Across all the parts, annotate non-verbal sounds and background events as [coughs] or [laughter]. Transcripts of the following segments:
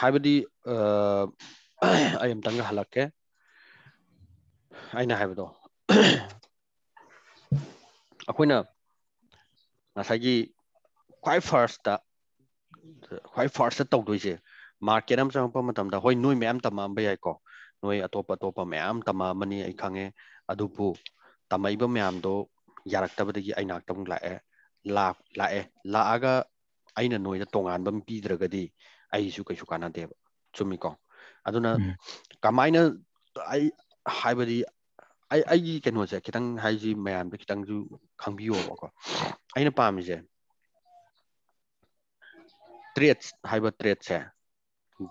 ꯍꯥꯏꯕꯗꯤ ꯑꯩ ꯑꯝꯇꯪꯒ ꯍꯜꯂꯛꯀꯦ ꯑꯩꯅ ꯍꯥꯏꯕꯗꯣ ꯑꯩꯈꯣꯏꯅ ꯉꯁꯥꯏꯒꯤ ꯈ꯭ꯋꯥꯏ ꯐꯥꯔꯁꯇ ꯈ꯭ꯋꯥꯏ ꯐꯥꯔꯁꯇ ꯇꯧꯗꯣꯏꯁꯦ ꯃꯥꯔꯀꯦꯠ ꯑꯃ ꯆꯪꯉꯛꯄ ꯃꯇꯝꯗ ꯍꯣꯏ ꯅꯣꯏ ꯃꯌꯥꯝ ꯇꯝꯃꯛꯑꯝꯕ ꯌꯥꯏꯀꯣ ꯅꯣꯏ ꯑꯇꯣꯞ ꯑꯇꯣꯞꯄ ꯃꯌꯥꯝ ꯇꯝꯃꯛꯑꯃꯅꯤ ꯑꯩ ꯈꯪꯉꯦ ꯑꯗꯨꯕꯨ ꯇꯝꯃꯛꯏꯕ ꯃꯌꯥꯝꯗꯣ ꯌꯥꯔꯛꯇꯕꯗꯒꯤ ꯑꯩ ꯉꯥꯛꯇꯃꯨꯛ ꯂꯥꯛꯑꯦ ꯂꯥꯛꯑꯦ ꯂꯥꯛꯑꯒ ꯑꯩꯅ ꯅꯣꯏꯗ ꯇꯣꯉꯥꯟꯕ ꯑꯃ ꯄꯤꯗ꯭ꯔꯒꯗꯤ ꯑꯩꯁꯨ ꯀꯩꯁꯨ ꯀꯥꯟꯅꯗꯦꯕ ꯆꯨꯝꯃꯤꯀꯣ ꯑꯗꯨꯅ ꯀꯃꯥꯏꯅ ꯑꯩ ꯍꯥꯏꯕꯗꯤ ꯑꯩ ꯑꯩꯒꯤ ꯀꯩꯅꯣꯁꯦ ꯈꯤꯇꯪ ꯍꯥꯏꯁꯤ ꯃꯌꯥꯝꯗ ꯈꯤꯇꯪꯁꯨ ꯈꯪꯕꯤꯌꯣꯕꯀꯣ ꯑꯩꯅ ꯄꯥꯝꯃꯤꯁꯦ ꯇ꯭ꯔꯦꯠ ꯍꯥꯏꯕ ꯇ꯭ꯔꯦꯠꯁꯦ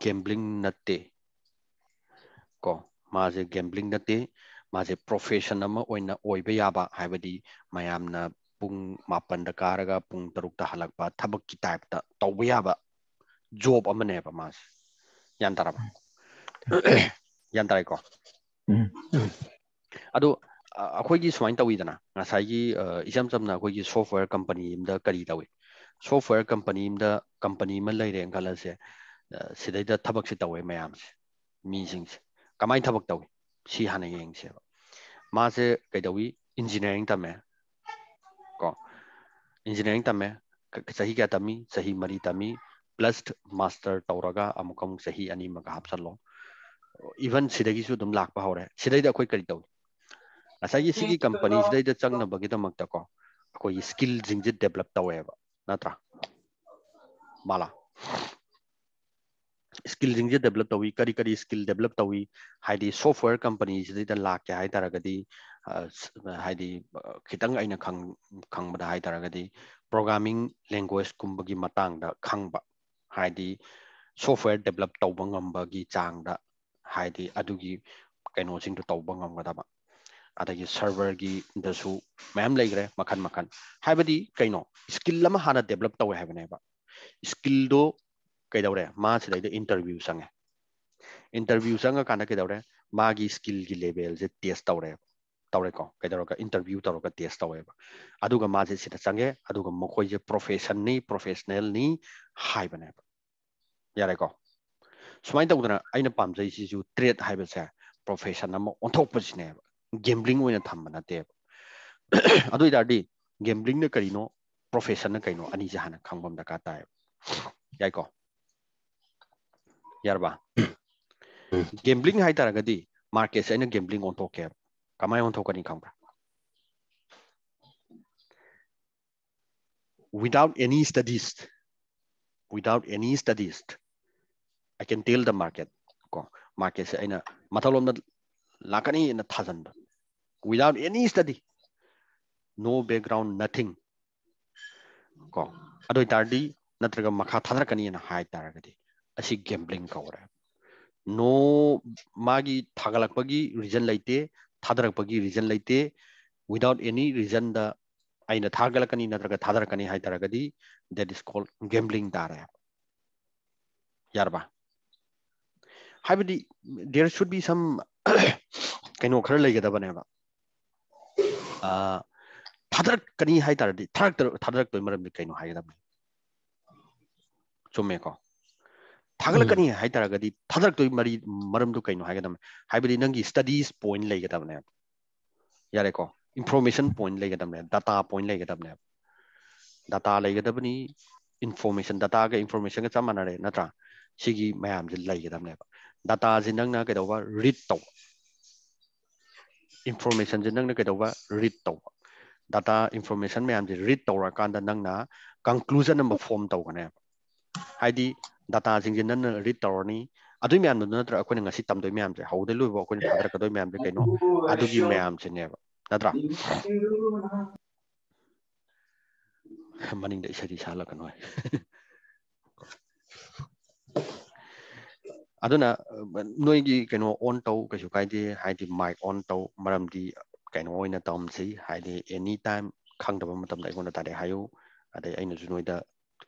ꯒꯦꯝꯕ꯭ꯂꯤꯡ ꯅꯠꯇꯦ ꯀꯣ ꯃꯥꯁꯦ ꯒꯦꯝꯕ꯭ꯂꯤꯡ ꯅꯠꯇꯦ ꯃꯥꯁꯦ ꯄ꯭ꯔꯣꯐꯦꯁꯟ ꯑꯃ ꯑꯣꯏꯅ ꯑꯣꯏꯕ ꯌꯥꯕ ꯍꯥꯏꯕꯗꯤ ꯃꯌꯥꯝꯅ ꯄꯨꯡ ꯃꯥꯄꯟꯗ ꯀꯥꯔꯒ ꯄꯨꯡ ꯇꯔꯨꯛꯇ ꯍꯜꯂꯛꯄ ꯊꯕꯛꯀꯤ ꯇꯥꯏꯞꯇ ꯇꯧꯕ ꯌꯥꯕ ꯖꯣꯕ ꯑꯃꯅꯦꯕ ꯃꯥꯁꯦ ꯒ꯭ꯌꯥꯟ ꯇꯥꯔꯕ ꯒ꯭ꯌꯥꯟ ꯇꯥꯔꯦꯀꯣ ꯑꯗꯣ ꯑꯩꯈꯣꯏꯒꯤ ꯁꯨꯃꯥꯏꯅ ꯇꯧꯋꯤꯗꯅ ꯉꯁꯥꯏꯒꯤ ꯏꯆꯝ ꯆꯝꯅ ꯑꯩꯈꯣꯏꯒꯤ ꯁꯣꯐꯋꯦꯔ ꯀꯝꯄꯅꯤ ꯑꯝꯗ ꯀꯔꯤ ꯇꯧꯏ ꯁꯣꯐꯋꯦꯔ ꯀꯝꯄꯅꯤ ꯑꯝꯗ ꯀꯝꯄꯅꯤ ꯑꯃ ꯂꯩꯔꯦꯅ ꯈꯜꯂꯁꯦ ꯁꯤꯗꯩꯗ ꯊꯕꯛꯁꯦ ꯇꯧꯋꯦ ꯃꯌꯥꯝꯁꯦ ꯃꯤꯁꯤꯡꯁꯦ ꯀꯃꯥꯏꯅ ꯊꯕꯛ ꯇꯧꯏ ꯁꯤ ꯍꯥꯟꯅ ꯌꯦꯡꯁꯦꯕ ꯃꯥꯁꯦ ꯀꯩꯗꯧꯋꯤ ꯏꯟꯖꯤꯅꯤꯌꯥꯔꯤꯡ ꯇꯝꯃꯦ ꯀꯣ ꯏꯟꯖꯤꯅꯤꯌꯥꯔꯤꯡ ꯇꯝꯃꯦ ꯆꯍꯤ ꯀꯌꯥ ꯇꯝꯃꯤ ꯆꯍꯤ ꯃꯔꯤ ꯇꯝꯃꯤ ꯄ꯭ꯂꯁ ꯃꯥꯁꯇꯔ ꯇꯧꯔꯒ ꯑꯃꯨꯛꯀ ꯑꯃꯨꯛ ꯆꯍꯤ ꯑꯅꯤꯃꯒ ꯍꯥꯞꯆꯜꯂꯣ ꯏꯚꯟ ꯁꯤꯗꯒꯤꯁꯨ ꯑꯗꯨꯝ ꯂꯥꯛꯄ ꯍꯧꯔꯦ ꯁꯤꯗꯩꯗ ꯑꯩꯈꯣꯏ ꯀꯔꯤ ꯇꯧꯏ ꯉꯁꯥꯏꯒꯤ ꯁꯤꯒꯤ ꯀꯝꯄꯅꯤꯁꯤꯗꯩꯗ ꯆꯪꯅꯕꯒꯤꯗꯃꯛꯇꯀꯣ ꯑꯩꯈꯣꯏꯒꯤ ꯏꯁꯀꯤꯜꯁꯤꯡꯁꯦ ꯗꯦꯕꯂꯞ ꯇꯧꯋꯦꯕ ꯅꯠꯇ꯭ꯔꯥ ꯃꯥꯂꯥ ꯏꯁꯀꯤꯜꯁꯤꯡꯁꯦ ꯗꯦꯕꯂꯞ ꯇꯧꯋꯤ ꯀꯔꯤ ꯀꯔꯤ ꯏꯁꯀꯤꯜ ꯗꯦꯕꯂꯞ ꯇꯧꯋꯤ ꯍꯥꯏꯗꯤ ꯁꯣꯐꯋꯦꯔ ꯀꯝꯄꯅꯤꯁꯤꯗꯩꯗ ꯂꯥꯛꯀꯦ ꯍꯥꯏ ꯇꯥꯔꯒꯗꯤ ꯍꯥꯏꯗꯤ ꯈꯤꯇꯪ ꯑꯩꯅ ꯈꯪꯕꯗ ꯍꯥꯏ ꯇꯥꯔꯒꯗꯤ ꯄ꯭ꯔꯣꯒꯥ꯭ꯔꯥꯃꯤꯡ ꯂꯦꯡꯒ꯭ꯋꯦꯖꯀꯨꯝꯕꯒꯤ ꯃꯇꯥꯡꯗ ꯈꯪꯕ ꯍꯥꯏꯗꯤ ꯁꯣꯐꯋꯦꯔ ꯗꯦꯕꯂꯞ ꯇꯧꯕ ꯉꯝꯕꯒꯤ ꯆꯥꯡꯗ ꯍꯥꯏꯗꯤ ꯑꯗꯨꯒꯤ ꯀꯩꯅꯣꯁꯤꯡꯗꯨ ꯇꯧꯕ ꯉꯝꯒꯗꯕ ꯑꯗꯒꯤ ꯁꯔꯚꯔꯒꯤꯗꯁꯨ ꯃꯌꯥꯝ ꯂꯩꯈ꯭ꯔꯦ ꯃꯈꯜ ꯃꯈꯜ ꯍꯥꯏꯕꯗꯤ ꯀꯩꯅꯣ ꯏꯁꯀꯤꯜ ꯑꯃ ꯍꯥꯟꯅ ꯗꯦꯕꯂꯞ ꯇꯧꯋꯦ ꯍꯥꯏꯕꯅꯦꯕ ꯏꯁꯀꯤꯜꯗꯣ ꯀꯩꯗꯧꯔꯦ ꯃꯥꯁꯤꯗꯩꯗ ꯏꯟꯇꯔꯚꯤꯌꯨ ꯆꯪꯉꯦ ꯏꯟꯇꯔꯚꯤꯌꯨ ꯆꯪꯉꯀꯥꯟꯗ ꯀꯩꯗꯧꯔꯦ ꯃꯥꯒꯤ ꯏꯁꯀꯤꯜꯒꯤ ꯂꯦꯚꯦꯜꯁꯦ ꯇꯦꯁ ꯇꯧꯔꯦꯕ ꯇꯧꯔꯦꯀꯣ ꯀꯩꯗꯧꯔꯒ ꯏꯟꯇꯔꯚꯤꯌꯨ ꯇꯧꯔꯒ ꯇꯦꯁ ꯇꯧꯋꯦꯕ ꯑꯗꯨꯒ ꯃꯥꯁꯦ ꯁꯤꯗ ꯆꯪꯉꯦ ꯑꯗꯨꯒ ꯃꯈꯣꯏꯁꯦ ꯄ꯭ꯔꯣꯐꯦꯁꯟꯅꯤ ꯄ꯭ꯔꯣꯐꯦꯁꯅꯦꯜꯅꯤ ꯍꯥꯏꯕꯅꯦꯕ ꯌꯥꯔꯦꯀꯣ ꯁꯨꯃꯥꯏꯅ ꯇꯧꯗꯅ ꯑꯩꯅ ꯄꯥꯝꯖꯩꯁꯤꯁꯨ ꯇ꯭ꯔꯦꯠ ꯍꯥꯏꯕꯁꯦ ꯄ꯭ꯔꯣꯐꯦꯁꯟ ꯑꯃ ꯑꯣꯟꯊꯣꯛꯄꯁꯤꯅꯦꯕ ꯒꯦꯝꯕ꯭ꯂꯤꯡ ꯑꯣꯏꯅ ꯊꯝꯕ ꯅꯠꯇꯦꯕ ꯑꯗꯨ ꯑꯣꯏ ꯇꯔꯗꯤ ꯒꯦꯝꯕ꯭ꯂꯤꯡꯅ ꯀꯔꯤꯅꯣ ꯄ꯭ꯔꯣꯐꯦꯁꯟꯅ ꯀꯩꯅꯣ ꯑꯅꯤꯁꯦ ꯍꯥꯟꯅ ꯈꯪꯕ ꯑꯃ ꯗꯔꯀꯥꯔ ꯇꯥꯏꯌꯦꯕ ꯌꯥꯏꯀꯣ ꯌꯥꯔꯕ ꯒꯦꯝꯕ꯭ꯂꯤꯡ ꯍꯥꯏꯇꯥꯔꯒꯗꯤ ꯃꯥꯔꯀꯦꯠꯁꯦ ꯑꯩꯅ ꯒꯦꯝꯕ꯭ꯂꯤꯡ ꯑꯣꯟꯊꯣꯛꯀꯦꯕ ꯀꯃꯥꯏꯅ ꯑꯣꯟꯊꯣꯛꯀꯅꯤ ꯈꯪꯕ꯭ꯔꯥ without any studies without any studies I can tell the market. Go market se aina mathalom da lakani na thajan ba without any study no background nothing. ko adoi tardi natraga makha thadrakani na high. taragadi asi gambling kawra no magi thagalakpagi reason laite thadarapagi reason laite without any reason the aina thagalakani natraga thadarkani hai taragadi that is called gambling dara yarba ꯍꯥꯏꯕꯗꯤ there ꯁꯨꯠ B ꯁꯝ ꯀꯩꯅꯣ ꯈꯔ ꯂꯩꯒꯗꯕꯅꯦꯕ ꯊꯥꯗꯔꯛꯀꯅꯤ ꯍꯥꯏ ꯇꯥꯔꯗꯤ ꯊꯥꯗꯔꯛꯇꯣꯏ ꯃꯔꯝꯗꯤ ꯀꯩꯅꯣ ꯍꯥꯏꯒꯗꯕꯅꯤ ꯆꯨꯝꯃꯦꯀꯣ ꯊꯥꯒꯠꯂꯛꯀꯅꯤ ꯍꯥꯏꯇꯥꯔꯒꯗꯤ ꯊꯥꯗꯔꯛꯇꯣꯏ ꯃꯔꯤ ꯃꯔꯝꯗꯨ ꯀꯩꯅꯣ ꯍꯥꯏꯒꯗꯕꯅꯦ ꯍꯥꯏꯕꯗꯤ ꯅꯪꯒꯤ ꯁ꯭ꯇꯗꯤꯁ ꯄꯣꯏꯟ ꯂꯩꯒꯗꯕꯅꯦꯕ ꯌꯥꯔꯦꯀꯣ ꯏꯟꯐꯣꯔꯃꯦꯁꯟ ꯄꯣꯏꯟ ꯂꯩꯒꯗꯕꯅꯦ ꯗꯥꯇꯥ ꯄꯣꯏꯟ ꯂꯩꯒꯗꯕꯅꯦꯕ ꯗꯥꯇꯥ ꯂꯩꯒꯗꯕꯅꯤ ꯏꯟꯐꯣꯔꯃꯦꯁꯟ ꯗꯥꯇꯥꯒ ꯏꯟꯐꯣꯔꯃꯦꯁꯟꯒ ꯆꯞ ꯃꯥꯟꯅꯔꯦ ꯅꯠꯇ꯭ꯔꯥ ꯁꯤꯒꯤ ꯃꯌꯥꯝꯁꯦ ꯂꯩꯒꯗꯕꯅꯦꯕ data jin nang na ke dawa read to information jin nang na ke dawa read to data information me am ji read đọc ra kan da nang na conclusion number form to kane hai di data jin jin nang read to ni adui me am no natra akone ngasi tam do me am je how de lu bo akone thadra ka do me am je kaino adu gi me am je ne ba natra maning de shari sala kanoi aduna noi gi keno on to ka chu kai di hai di mic on to maram di keno ina tom si hai di anytime khang da matam da gona ta de hayu adai aina ju noi da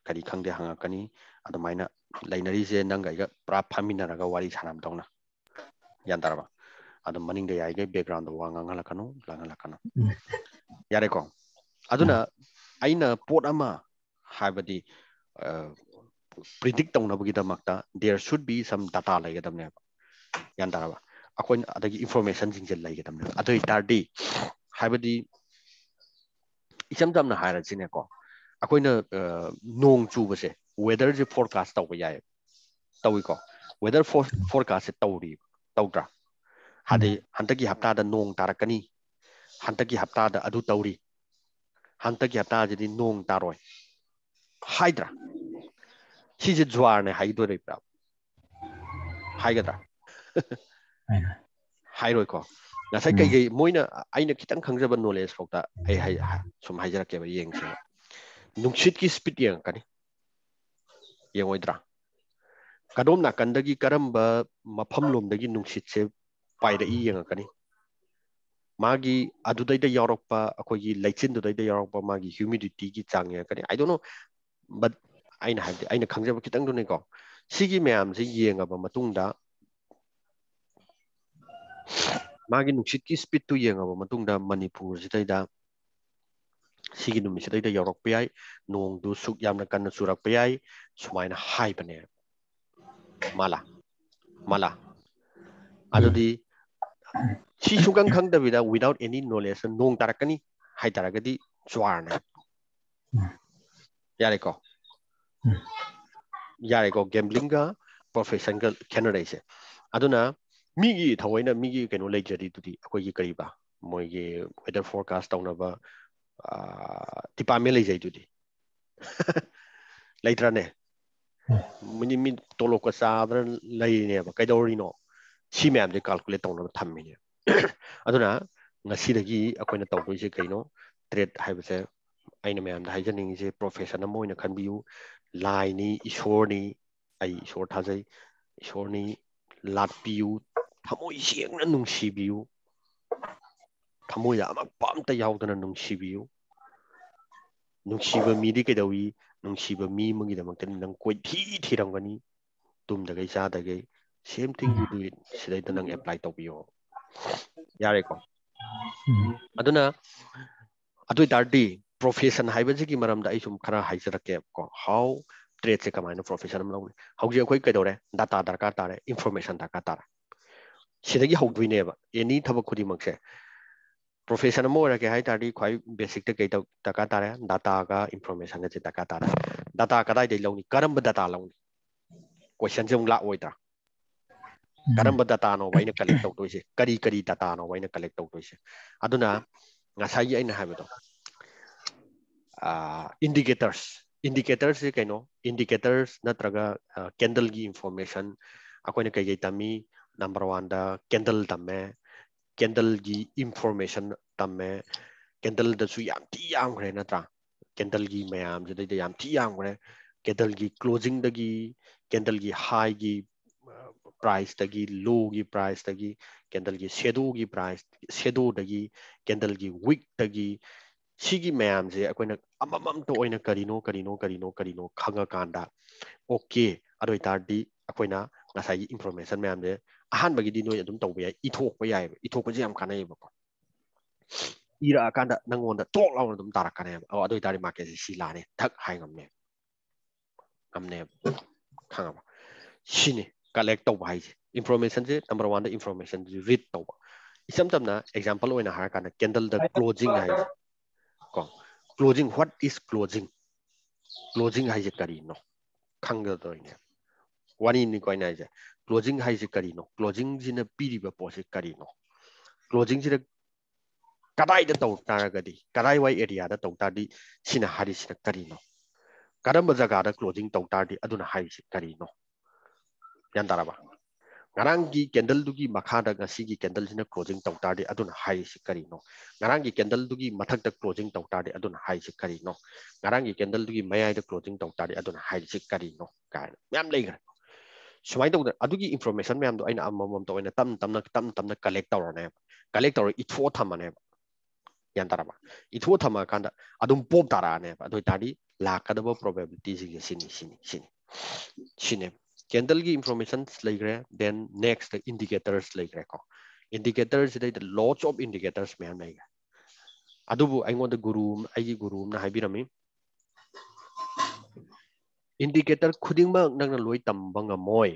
kari khang de hanga kani adumaina lainari se nang ga ga pra phamina ra ga wari sanam tong na yan tarba adu maning de ai ga background da wanga ngala kanu langa la kanu yare ko aduna aina pot ama hai badi predict taunabagidamata there should be some data laigadamne yan daraba akoin adagi information jing jil laigadamne adoi tardi haibadi icham damna haira jine ko akoin akoina nong chu base weather je forecast tawba yai tawi ko weather forecast tawri tawdra hadi hantagi hapta da nong tarakani hantagi hapta da adu tawri hantagi hapta jadi nong taroi haidra ꯁꯤꯁꯦ ꯖ꯭ꯋꯥꯔꯅꯦ ꯍꯥꯏꯗꯣꯔꯤꯕ꯭ꯔꯥ ꯍꯥꯏꯒꯗ꯭ꯔꯥ ꯍꯥꯏꯔꯣꯏꯀꯣ ꯉꯁꯥꯏ ꯀꯩꯀꯩ ꯃꯣꯏꯅ ꯑꯩꯅ ꯈꯤꯇꯪ ꯈꯪꯖꯕ knowledge ꯐꯥꯎꯗ ꯑꯩ ꯁꯨꯝ ꯍꯥꯏꯖꯔꯛꯀꯦꯕ ꯌꯦꯡꯁꯦꯕ ꯅꯨꯡꯁꯤꯠꯀꯤ ꯁ꯭ꯄꯤꯠ ꯌꯦꯡꯉꯛꯀꯅꯤ ꯌꯦꯡꯉꯣꯏꯗ꯭ꯔꯥ ꯀꯗꯣꯝ ꯅꯥꯀꯟꯗꯒꯤ ꯀꯔꯝꯕ ꯃꯐꯝꯂꯣꯝꯗꯒꯤ ꯅꯨꯡꯁꯤꯠꯁꯦ ꯄꯥꯏꯔꯛꯏ ꯌꯦꯡꯉꯛꯀꯅꯤ ꯃꯥꯒꯤ ꯑꯗꯨꯗꯩꯗ ꯌꯥꯎꯔꯛꯄ ꯑꯩꯈꯣꯏꯒꯤ ꯂꯩꯆꯤꯟꯗꯨꯗꯩꯗ ꯌꯥꯎꯔꯛꯄ ꯃꯥꯒꯤ ꯍ꯭ꯌꯨꯃꯤꯗꯤꯇꯤꯒꯤ ꯆꯥꯡ ꯌꯦꯡꯉꯛꯀꯅꯤ ꯑꯥꯏ ꯗꯣꯟ ꯅꯣ ꯕꯠ ꯑꯩꯅ ꯍꯥꯏꯕꯗꯤ ꯑꯩꯅ ꯈꯪꯖꯕ ꯈꯤꯇꯪꯗꯨꯅꯤꯀꯣ ꯁꯤꯒꯤ ꯃꯌꯥꯝꯁꯦ ꯌꯦꯡꯉꯕ ꯃꯇꯨꯡꯗ ꯃꯥꯒꯤ ꯅꯨꯡꯁꯤꯠꯀꯤ ꯁ꯭ꯄꯤꯠꯇꯨ ꯌꯦꯡꯉꯕ ꯃꯇꯨꯡꯗ ꯃꯅꯤꯄꯨꯔꯁꯤꯗꯩꯗ ꯁꯤꯒꯤ ꯅꯨꯃꯤꯠꯁꯤꯗꯩꯗ ꯌꯧꯔꯛꯄ ꯌꯥꯏ ꯅꯣꯡꯗꯨ ꯁꯨꯛ ꯌꯥꯝꯅ ꯀꯟꯅ ꯆꯨꯔꯛꯄ ꯌꯥꯏ ꯁꯨꯃꯥꯏꯅ ꯍꯥꯏꯕꯅꯦ ꯃꯥꯂꯥ ꯃꯥꯂꯥ ꯑꯗꯨꯗꯤ ꯁꯤ ꯁꯨꯡꯈꯪ ꯈꯪꯗꯕꯤꯗ ꯋꯤꯗꯥꯎꯠ ꯑꯦꯅꯤ ꯅꯣꯂꯦꯖ ꯅꯣꯡ ꯇꯥꯔꯛꯀꯅꯤ ꯍꯥꯏꯇꯥꯔꯒꯗꯤ ꯖ꯭ꯋꯥꯔꯅꯦ ꯌꯥꯔꯦꯀꯣ ꯌꯥꯔꯦꯀꯣ ꯒꯦꯝꯕ꯭ꯂꯤꯡꯒ ꯄ꯭ꯔꯣꯐꯦꯁꯟꯒ ꯈꯦꯠꯅꯔꯛꯏꯁꯦ ꯑꯗꯨꯅ ꯃꯤꯒꯤ ꯊꯑꯣꯏꯅ ꯃꯤꯒꯤ ꯀꯩꯅꯣ ꯂꯩꯖꯔꯤꯗꯨꯗꯤ ꯑꯩꯈꯣꯏꯒꯤ ꯀꯔꯤꯕ ꯃꯣꯏꯒꯤ ꯋꯦꯗꯔ ꯐꯣꯔꯀꯥꯁ ꯇꯧꯅꯕ ꯗꯤꯄꯥꯔꯠꯃꯦꯟ ꯂꯩꯖꯩꯗꯨꯗꯤ ꯂꯩꯇ꯭ꯔꯅꯦ ꯃꯤ ꯃꯤ ꯇꯣꯂꯣꯞꯀ ꯆꯥꯗꯅ ꯂꯩꯔꯤꯅꯦꯕ ꯀꯩꯗꯧꯔꯤꯅꯣ ꯁꯤ ꯃꯌꯥꯝꯁꯦ ꯀꯥꯜꯀꯨꯂꯦꯠ ꯇꯧꯅꯕ ꯊꯝꯃꯤꯅꯦ ꯑꯗꯨꯅ ꯉꯁꯤꯗꯒꯤ ꯑꯩꯈꯣꯏꯅ ꯇꯧꯗꯣꯏꯁꯦ ꯀꯩꯅꯣ ꯇ꯭ꯔꯦꯠ ꯍꯥꯏꯕꯁꯦ ꯑꯩꯅ ꯃꯌꯥꯝꯗ ꯍꯥꯏꯖꯅꯤꯡꯉꯤꯁꯦ ꯄ꯭ꯔꯣꯐꯦꯁꯟ ꯑꯃ ꯑꯣꯏꯅ ꯈꯟꯕꯤꯌꯨ ꯂꯥꯏꯅꯤ ꯏꯁꯣꯔꯅꯤ ꯑꯩ ꯏꯁꯣꯔ ꯊꯥꯖꯩ ꯏꯁꯣꯔꯅꯤ ꯂꯥꯠꯄꯤꯌꯨ ꯊꯃꯣꯏ ꯁꯦꯡꯅ ꯅꯨꯡꯁꯤꯕꯤꯌꯨ ꯊꯃꯣꯏꯗ ꯑꯃꯛꯄ ꯑꯝꯇ ꯌꯥꯎꯗꯅ ꯅꯨꯡꯁꯤꯕꯤꯌꯨ ꯅꯨꯡꯁꯤꯕ ꯃꯤꯗꯤ ꯀꯩꯗꯧꯏ ꯅꯨꯡꯁꯤꯕ ꯃꯤ ꯑꯃꯒꯤꯗꯃꯛꯇꯅꯤ ꯅꯪ ꯀꯣꯏꯊꯤ ꯊꯤꯔꯝꯒꯅꯤ ꯇꯨꯝꯗꯒꯩ ꯆꯥꯗꯒꯩ ꯁꯦꯝ ꯊꯤꯡ ꯌꯨ ꯗꯨ ꯏꯠ ꯁꯤꯗꯩꯗ ꯅꯪ ꯑꯦꯄ꯭ꯂꯥꯏ ꯇꯧꯕꯤꯌꯣ ꯌꯥꯔꯦꯀꯣ ꯑꯗꯨꯅ ꯑꯗꯨ प्रोफेशन है की हाउ ट्रेड से कमाइन प्रोफेशन हम लौने हौजे अखोय कदोरे डाटा दरकार तारे इंफॉर्मेशन दरकार तारे सिदगी हौदुइनेबा एनी थब खुदी मगसे प्रोफेशन हम ओरके हाइ तारी ख्वाइ बेसिक ते केत दरकार तारे डाटा का इंफॉर्मेशन के दरकार तारे डाटा कदाय लौनी करम डाटा लौनी क्वेश्चन जों ला ओइदा डाटा नो वाइन कलेक्ट तौतोइसे करी डाटा नो वाइन कलेक्ट तौतोइसे अदुना ꯕꯦꯁꯤꯛꯇ ꯀꯩ ꯗꯔꯀꯥꯔ ꯇꯥꯔꯦ ꯗꯥꯇꯥꯒ ꯏꯟꯐꯣꯔꯃꯦꯁꯟꯒꯁꯦ ꯗꯔꯀꯥꯔ ꯇꯥꯔꯦ ꯗꯥꯇꯥ ꯀꯗꯥꯏꯗꯒꯤ ꯂꯧꯅꯤ ꯀꯔꯝꯕ ꯗꯥꯇꯥ ꯂꯧꯅꯤ ꯀꯣꯏꯁꯟꯁꯦ ꯑꯃꯨꯛ ꯂꯥꯛꯑꯣꯏꯗ꯭ꯔꯥ ꯀꯔꯝꯕ ꯗꯇꯥꯅꯣꯕ ꯑꯩꯅ ꯀꯂꯦꯛ ꯇꯧꯗꯣꯏꯁꯦ ꯀꯔꯤ ꯀꯔꯤ ꯗꯇꯥꯅꯣꯕ ꯑꯩꯅ ꯀꯂꯦꯛ ꯇꯧꯗꯣꯏꯁꯦ ꯑꯗꯨꯅ ꯉꯁꯥꯏꯒꯤ ꯑꯩꯅ ꯍꯥꯏꯕꯗꯣ ꯏꯟꯗꯤꯀꯦꯇꯔꯁ ꯏꯟꯗꯤꯀꯦꯇꯔꯁꯦ ꯀꯩꯅꯣ ꯏꯟꯗꯤꯀꯦꯇꯔꯁ ꯅꯠꯇ꯭ꯔꯒ ꯀꯦꯟꯗꯜꯒꯤ ꯏꯟꯐꯣꯔꯃꯦꯁꯟ ꯑꯩꯈꯣꯏꯅ ꯀꯩꯀꯩ ꯇꯝꯃꯤ ꯅꯝꯕꯔ ꯋꯥꯟꯗ ꯀꯦꯟꯗꯜ ꯇꯝꯃꯦ ꯀꯦꯟꯗꯜꯒꯤ ꯏꯟꯐꯣꯔꯃꯦꯁꯟ ꯇꯝꯃꯦ ꯀꯦꯟꯗꯜꯗꯁꯨ ꯌꯥꯝ ꯊꯤ ꯌꯥꯝꯈ꯭ꯔꯦ ꯅꯠꯇ꯭ꯔꯥ ꯀꯦꯟꯗꯜꯒꯤ ꯃꯌꯥꯝꯁꯤꯗꯩꯗ ꯌꯥꯝ ꯊꯤ ꯌꯥꯝꯈ꯭ꯔꯦ ꯀꯦꯟꯗꯜꯒꯤ ꯀ꯭ꯂꯣꯖꯤꯡꯗꯒꯤ ꯀꯦꯟꯗꯜꯒꯤ ꯍꯥꯏꯒꯤ ꯄ꯭ꯔꯥꯏꯁꯇꯒꯤ ꯂꯣꯒꯤ ꯄ꯭ꯔꯥꯏꯁꯇꯒꯤ ꯀꯦꯟꯗꯜꯒꯤ ꯁꯦꯗꯣꯒꯤ ꯄ꯭ꯔꯥꯏꯁ ꯁꯦꯗꯣꯗꯒꯤ ꯀꯦꯟꯗꯜꯒꯤ ꯋꯤꯛꯇꯒꯤ ꯁꯤꯒꯤ ꯃꯌꯥꯝꯁꯦ ꯑꯩꯈꯣꯏꯅ ꯑꯃꯃꯝꯇ ꯑꯣꯏꯅ ꯀꯔꯤꯅꯣ ꯀꯔꯤꯅꯣ ꯀꯔꯤꯅꯣ ꯀꯔꯤꯅꯣ ꯈꯪꯉꯀꯥꯟꯗ ꯑꯣꯀꯦ ꯑꯗꯨ ꯑꯣꯏꯇꯥꯔꯗꯤ ꯑꯩꯈꯣꯏꯅ ꯉꯁꯥꯏꯒꯤ ꯏꯟꯐꯣꯔꯃꯦꯁꯟ ꯃꯌꯥꯝꯁꯦ ꯑꯍꯥꯟꯕꯒꯤꯗꯤ ꯅꯣꯏ ꯑꯗꯨꯝ ꯇꯧꯕ ꯌꯥꯏ ꯏꯊꯣꯛꯄ ꯌꯥꯏꯑꯕ ꯏꯊꯣꯛꯄꯁꯦ ꯌꯥꯝ ꯀꯥꯟꯅꯩꯌꯦꯕꯀꯣ ꯏꯔꯛꯑꯀꯥꯟꯗ ꯅꯪꯉꯣꯟꯗ ꯇꯣꯛ ꯂꯥꯎꯅ ꯑꯗꯨꯝ ꯇꯥꯔꯛꯀꯅꯦꯕ ꯑꯣ ꯑꯗꯨ ꯑꯣꯏꯇꯥꯔꯗꯤ ꯃꯥꯔꯀꯦꯠꯁꯦ ꯁꯤ ꯂꯥꯛꯑꯅꯤ ꯊꯛ ꯍꯥꯏ ꯉꯝꯃꯦꯕ ꯉꯝꯅꯦꯕ ꯈꯪꯉꯕ ꯁꯤꯅꯤ ꯀꯂꯦꯛ ꯇꯧꯕ ꯍꯥꯏꯁꯦ ꯏꯟꯐꯣꯔꯃꯦꯁꯟꯁꯦ ꯅꯝꯕꯔ ꯋꯥꯟꯗ ꯏꯟꯐꯣꯔꯃꯦꯁꯟꯁꯤ ꯔꯤꯠ ꯇꯧꯕ ꯏꯆꯝ ꯆꯝꯅ ꯑꯦꯛꯖꯥꯝꯄꯜ ꯑꯣꯏꯅ ꯍꯥꯏꯔꯀꯥꯟꯗ ꯀꯦꯟꯗꯜꯗ ꯀ꯭ꯂꯣꯖꯤꯡ ꯍꯥꯏꯁꯦ ꯀꯣ closing what is closing closing hai je kari no khang ga do ne wani ni koi na je closing hai je kari no closing ji na pi ri ba po se kari no closing ji kadai da tau ta ga di kadai wai area da tau ta di sina hari sina kari no karamba jaga da closing tau ta di aduna hai se kari no yan daraba ꯉꯔꯥꯡꯒꯤ ꯀꯦꯟꯗꯜꯗꯨꯒꯤ ꯃꯈꯥꯗ ꯉꯁꯤꯒꯤ ꯀꯦꯟꯗꯜꯁꯤꯅ closing ꯇꯧ ꯇꯥꯔꯗꯤ ꯑꯗꯨꯅ ꯍꯥꯏꯔꯤꯁꯤ ꯀꯔꯤꯅꯣ ꯉꯔꯥꯡꯒꯤ ꯀꯦꯟꯗꯜꯗꯨꯒꯤ ꯃꯊꯛꯇ ꯀ꯭ꯂꯣꯖꯤꯡ ꯇꯧ ꯇꯥꯔꯗꯤ ꯑꯗꯨꯅ ꯍꯥꯏꯔꯤꯁꯤ ꯀꯔꯤꯅꯣ ꯉꯔꯥꯡꯒꯤ ꯀꯦꯟꯗꯜꯗꯨꯒꯤ ꯃꯌꯥꯏꯗ ꯀ꯭ꯂꯣꯖꯤꯡ ꯇꯧ ꯇꯥꯔꯗꯤ ꯑꯗꯨꯅ ꯍꯥꯏꯔꯤꯁꯤ ꯀꯔꯤꯅꯣ ꯀꯥꯏꯅ ꯃꯌꯥꯝ ꯂꯩꯈ꯭ꯔꯦ ꯁꯨꯃꯥꯏꯅ ꯇꯧꯗꯅ ꯑꯗꯨꯒꯤ ꯏꯟꯐꯣꯔꯃꯦꯁꯟ ꯃꯌꯥꯝꯗꯣ ꯑꯩꯅ ꯑꯃꯃꯝꯇ ꯑꯣꯏꯅ ꯇꯞꯅ ꯇꯞꯅ ꯇꯞꯅ ꯇꯞꯅ ꯀꯂꯦꯛ ꯇꯧꯔꯅꯦꯕ ꯀꯂꯦꯛ ꯇꯧꯔ ꯏꯊꯣꯛꯑ ꯊꯝꯃꯅꯦꯕ ꯒ꯭ꯌꯥꯟ ꯇꯥꯔꯕ ꯏꯊꯣꯛꯑ ꯊꯝꯃꯀꯥꯟꯗ ꯑꯗꯨꯝ ꯄꯣꯞ ꯇꯥꯔꯛꯑꯅꯦꯕ ꯑꯗꯨ ꯑꯣꯏꯇꯥꯔꯗꯤ ꯂꯥꯛꯀꯗꯕ ꯄ꯭ꯔꯣꯕꯦꯕꯤꯂꯤꯇꯤꯁꯤꯡꯁꯦ ꯁꯤꯅꯤ ꯁꯤꯅꯤ ꯁꯤꯅꯤ candle gi information informations lagre then next the indicators lagre ko indicators they the lots of indicators me nai ga adu bu adubu aingon the guru ai guru na hai haibirami indicator khuding ma nang na loi tam tamba ngamoi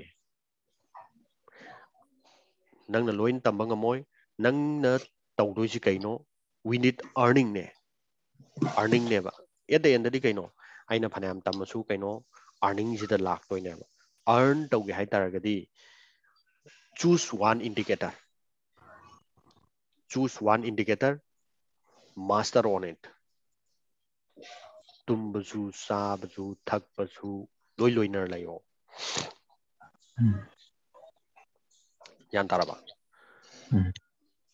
nang na loi tamba ngamoi nang na tau doi ji kai no we need earning ne earning ne ba at the end of the kaino aina phanam tam su kai no earning si da lak toine ba earn hai taragadi choose one indicator choose one indicator master on it tumbasu sabasu thakpasu loi loiner layo yan taraba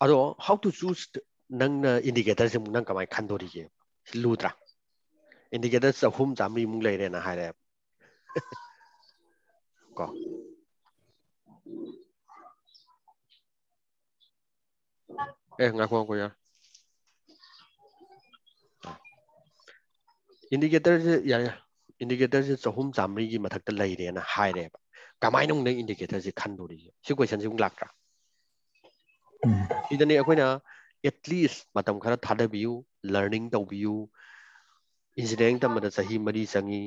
ado how to choose nang indicator se nang kamai khandori ge ludra indicator sa hum jamri mung lai re na ha re ko eh ngako ko ya indicator ya ya indicator se chahum jamri gi mathak ta lai re na hai re kamai nung nang indicator se khandori ge si question se lakra idani akoina at least matam khara thadabiyu learning tawbiyu engineering tamada sahi mari sangi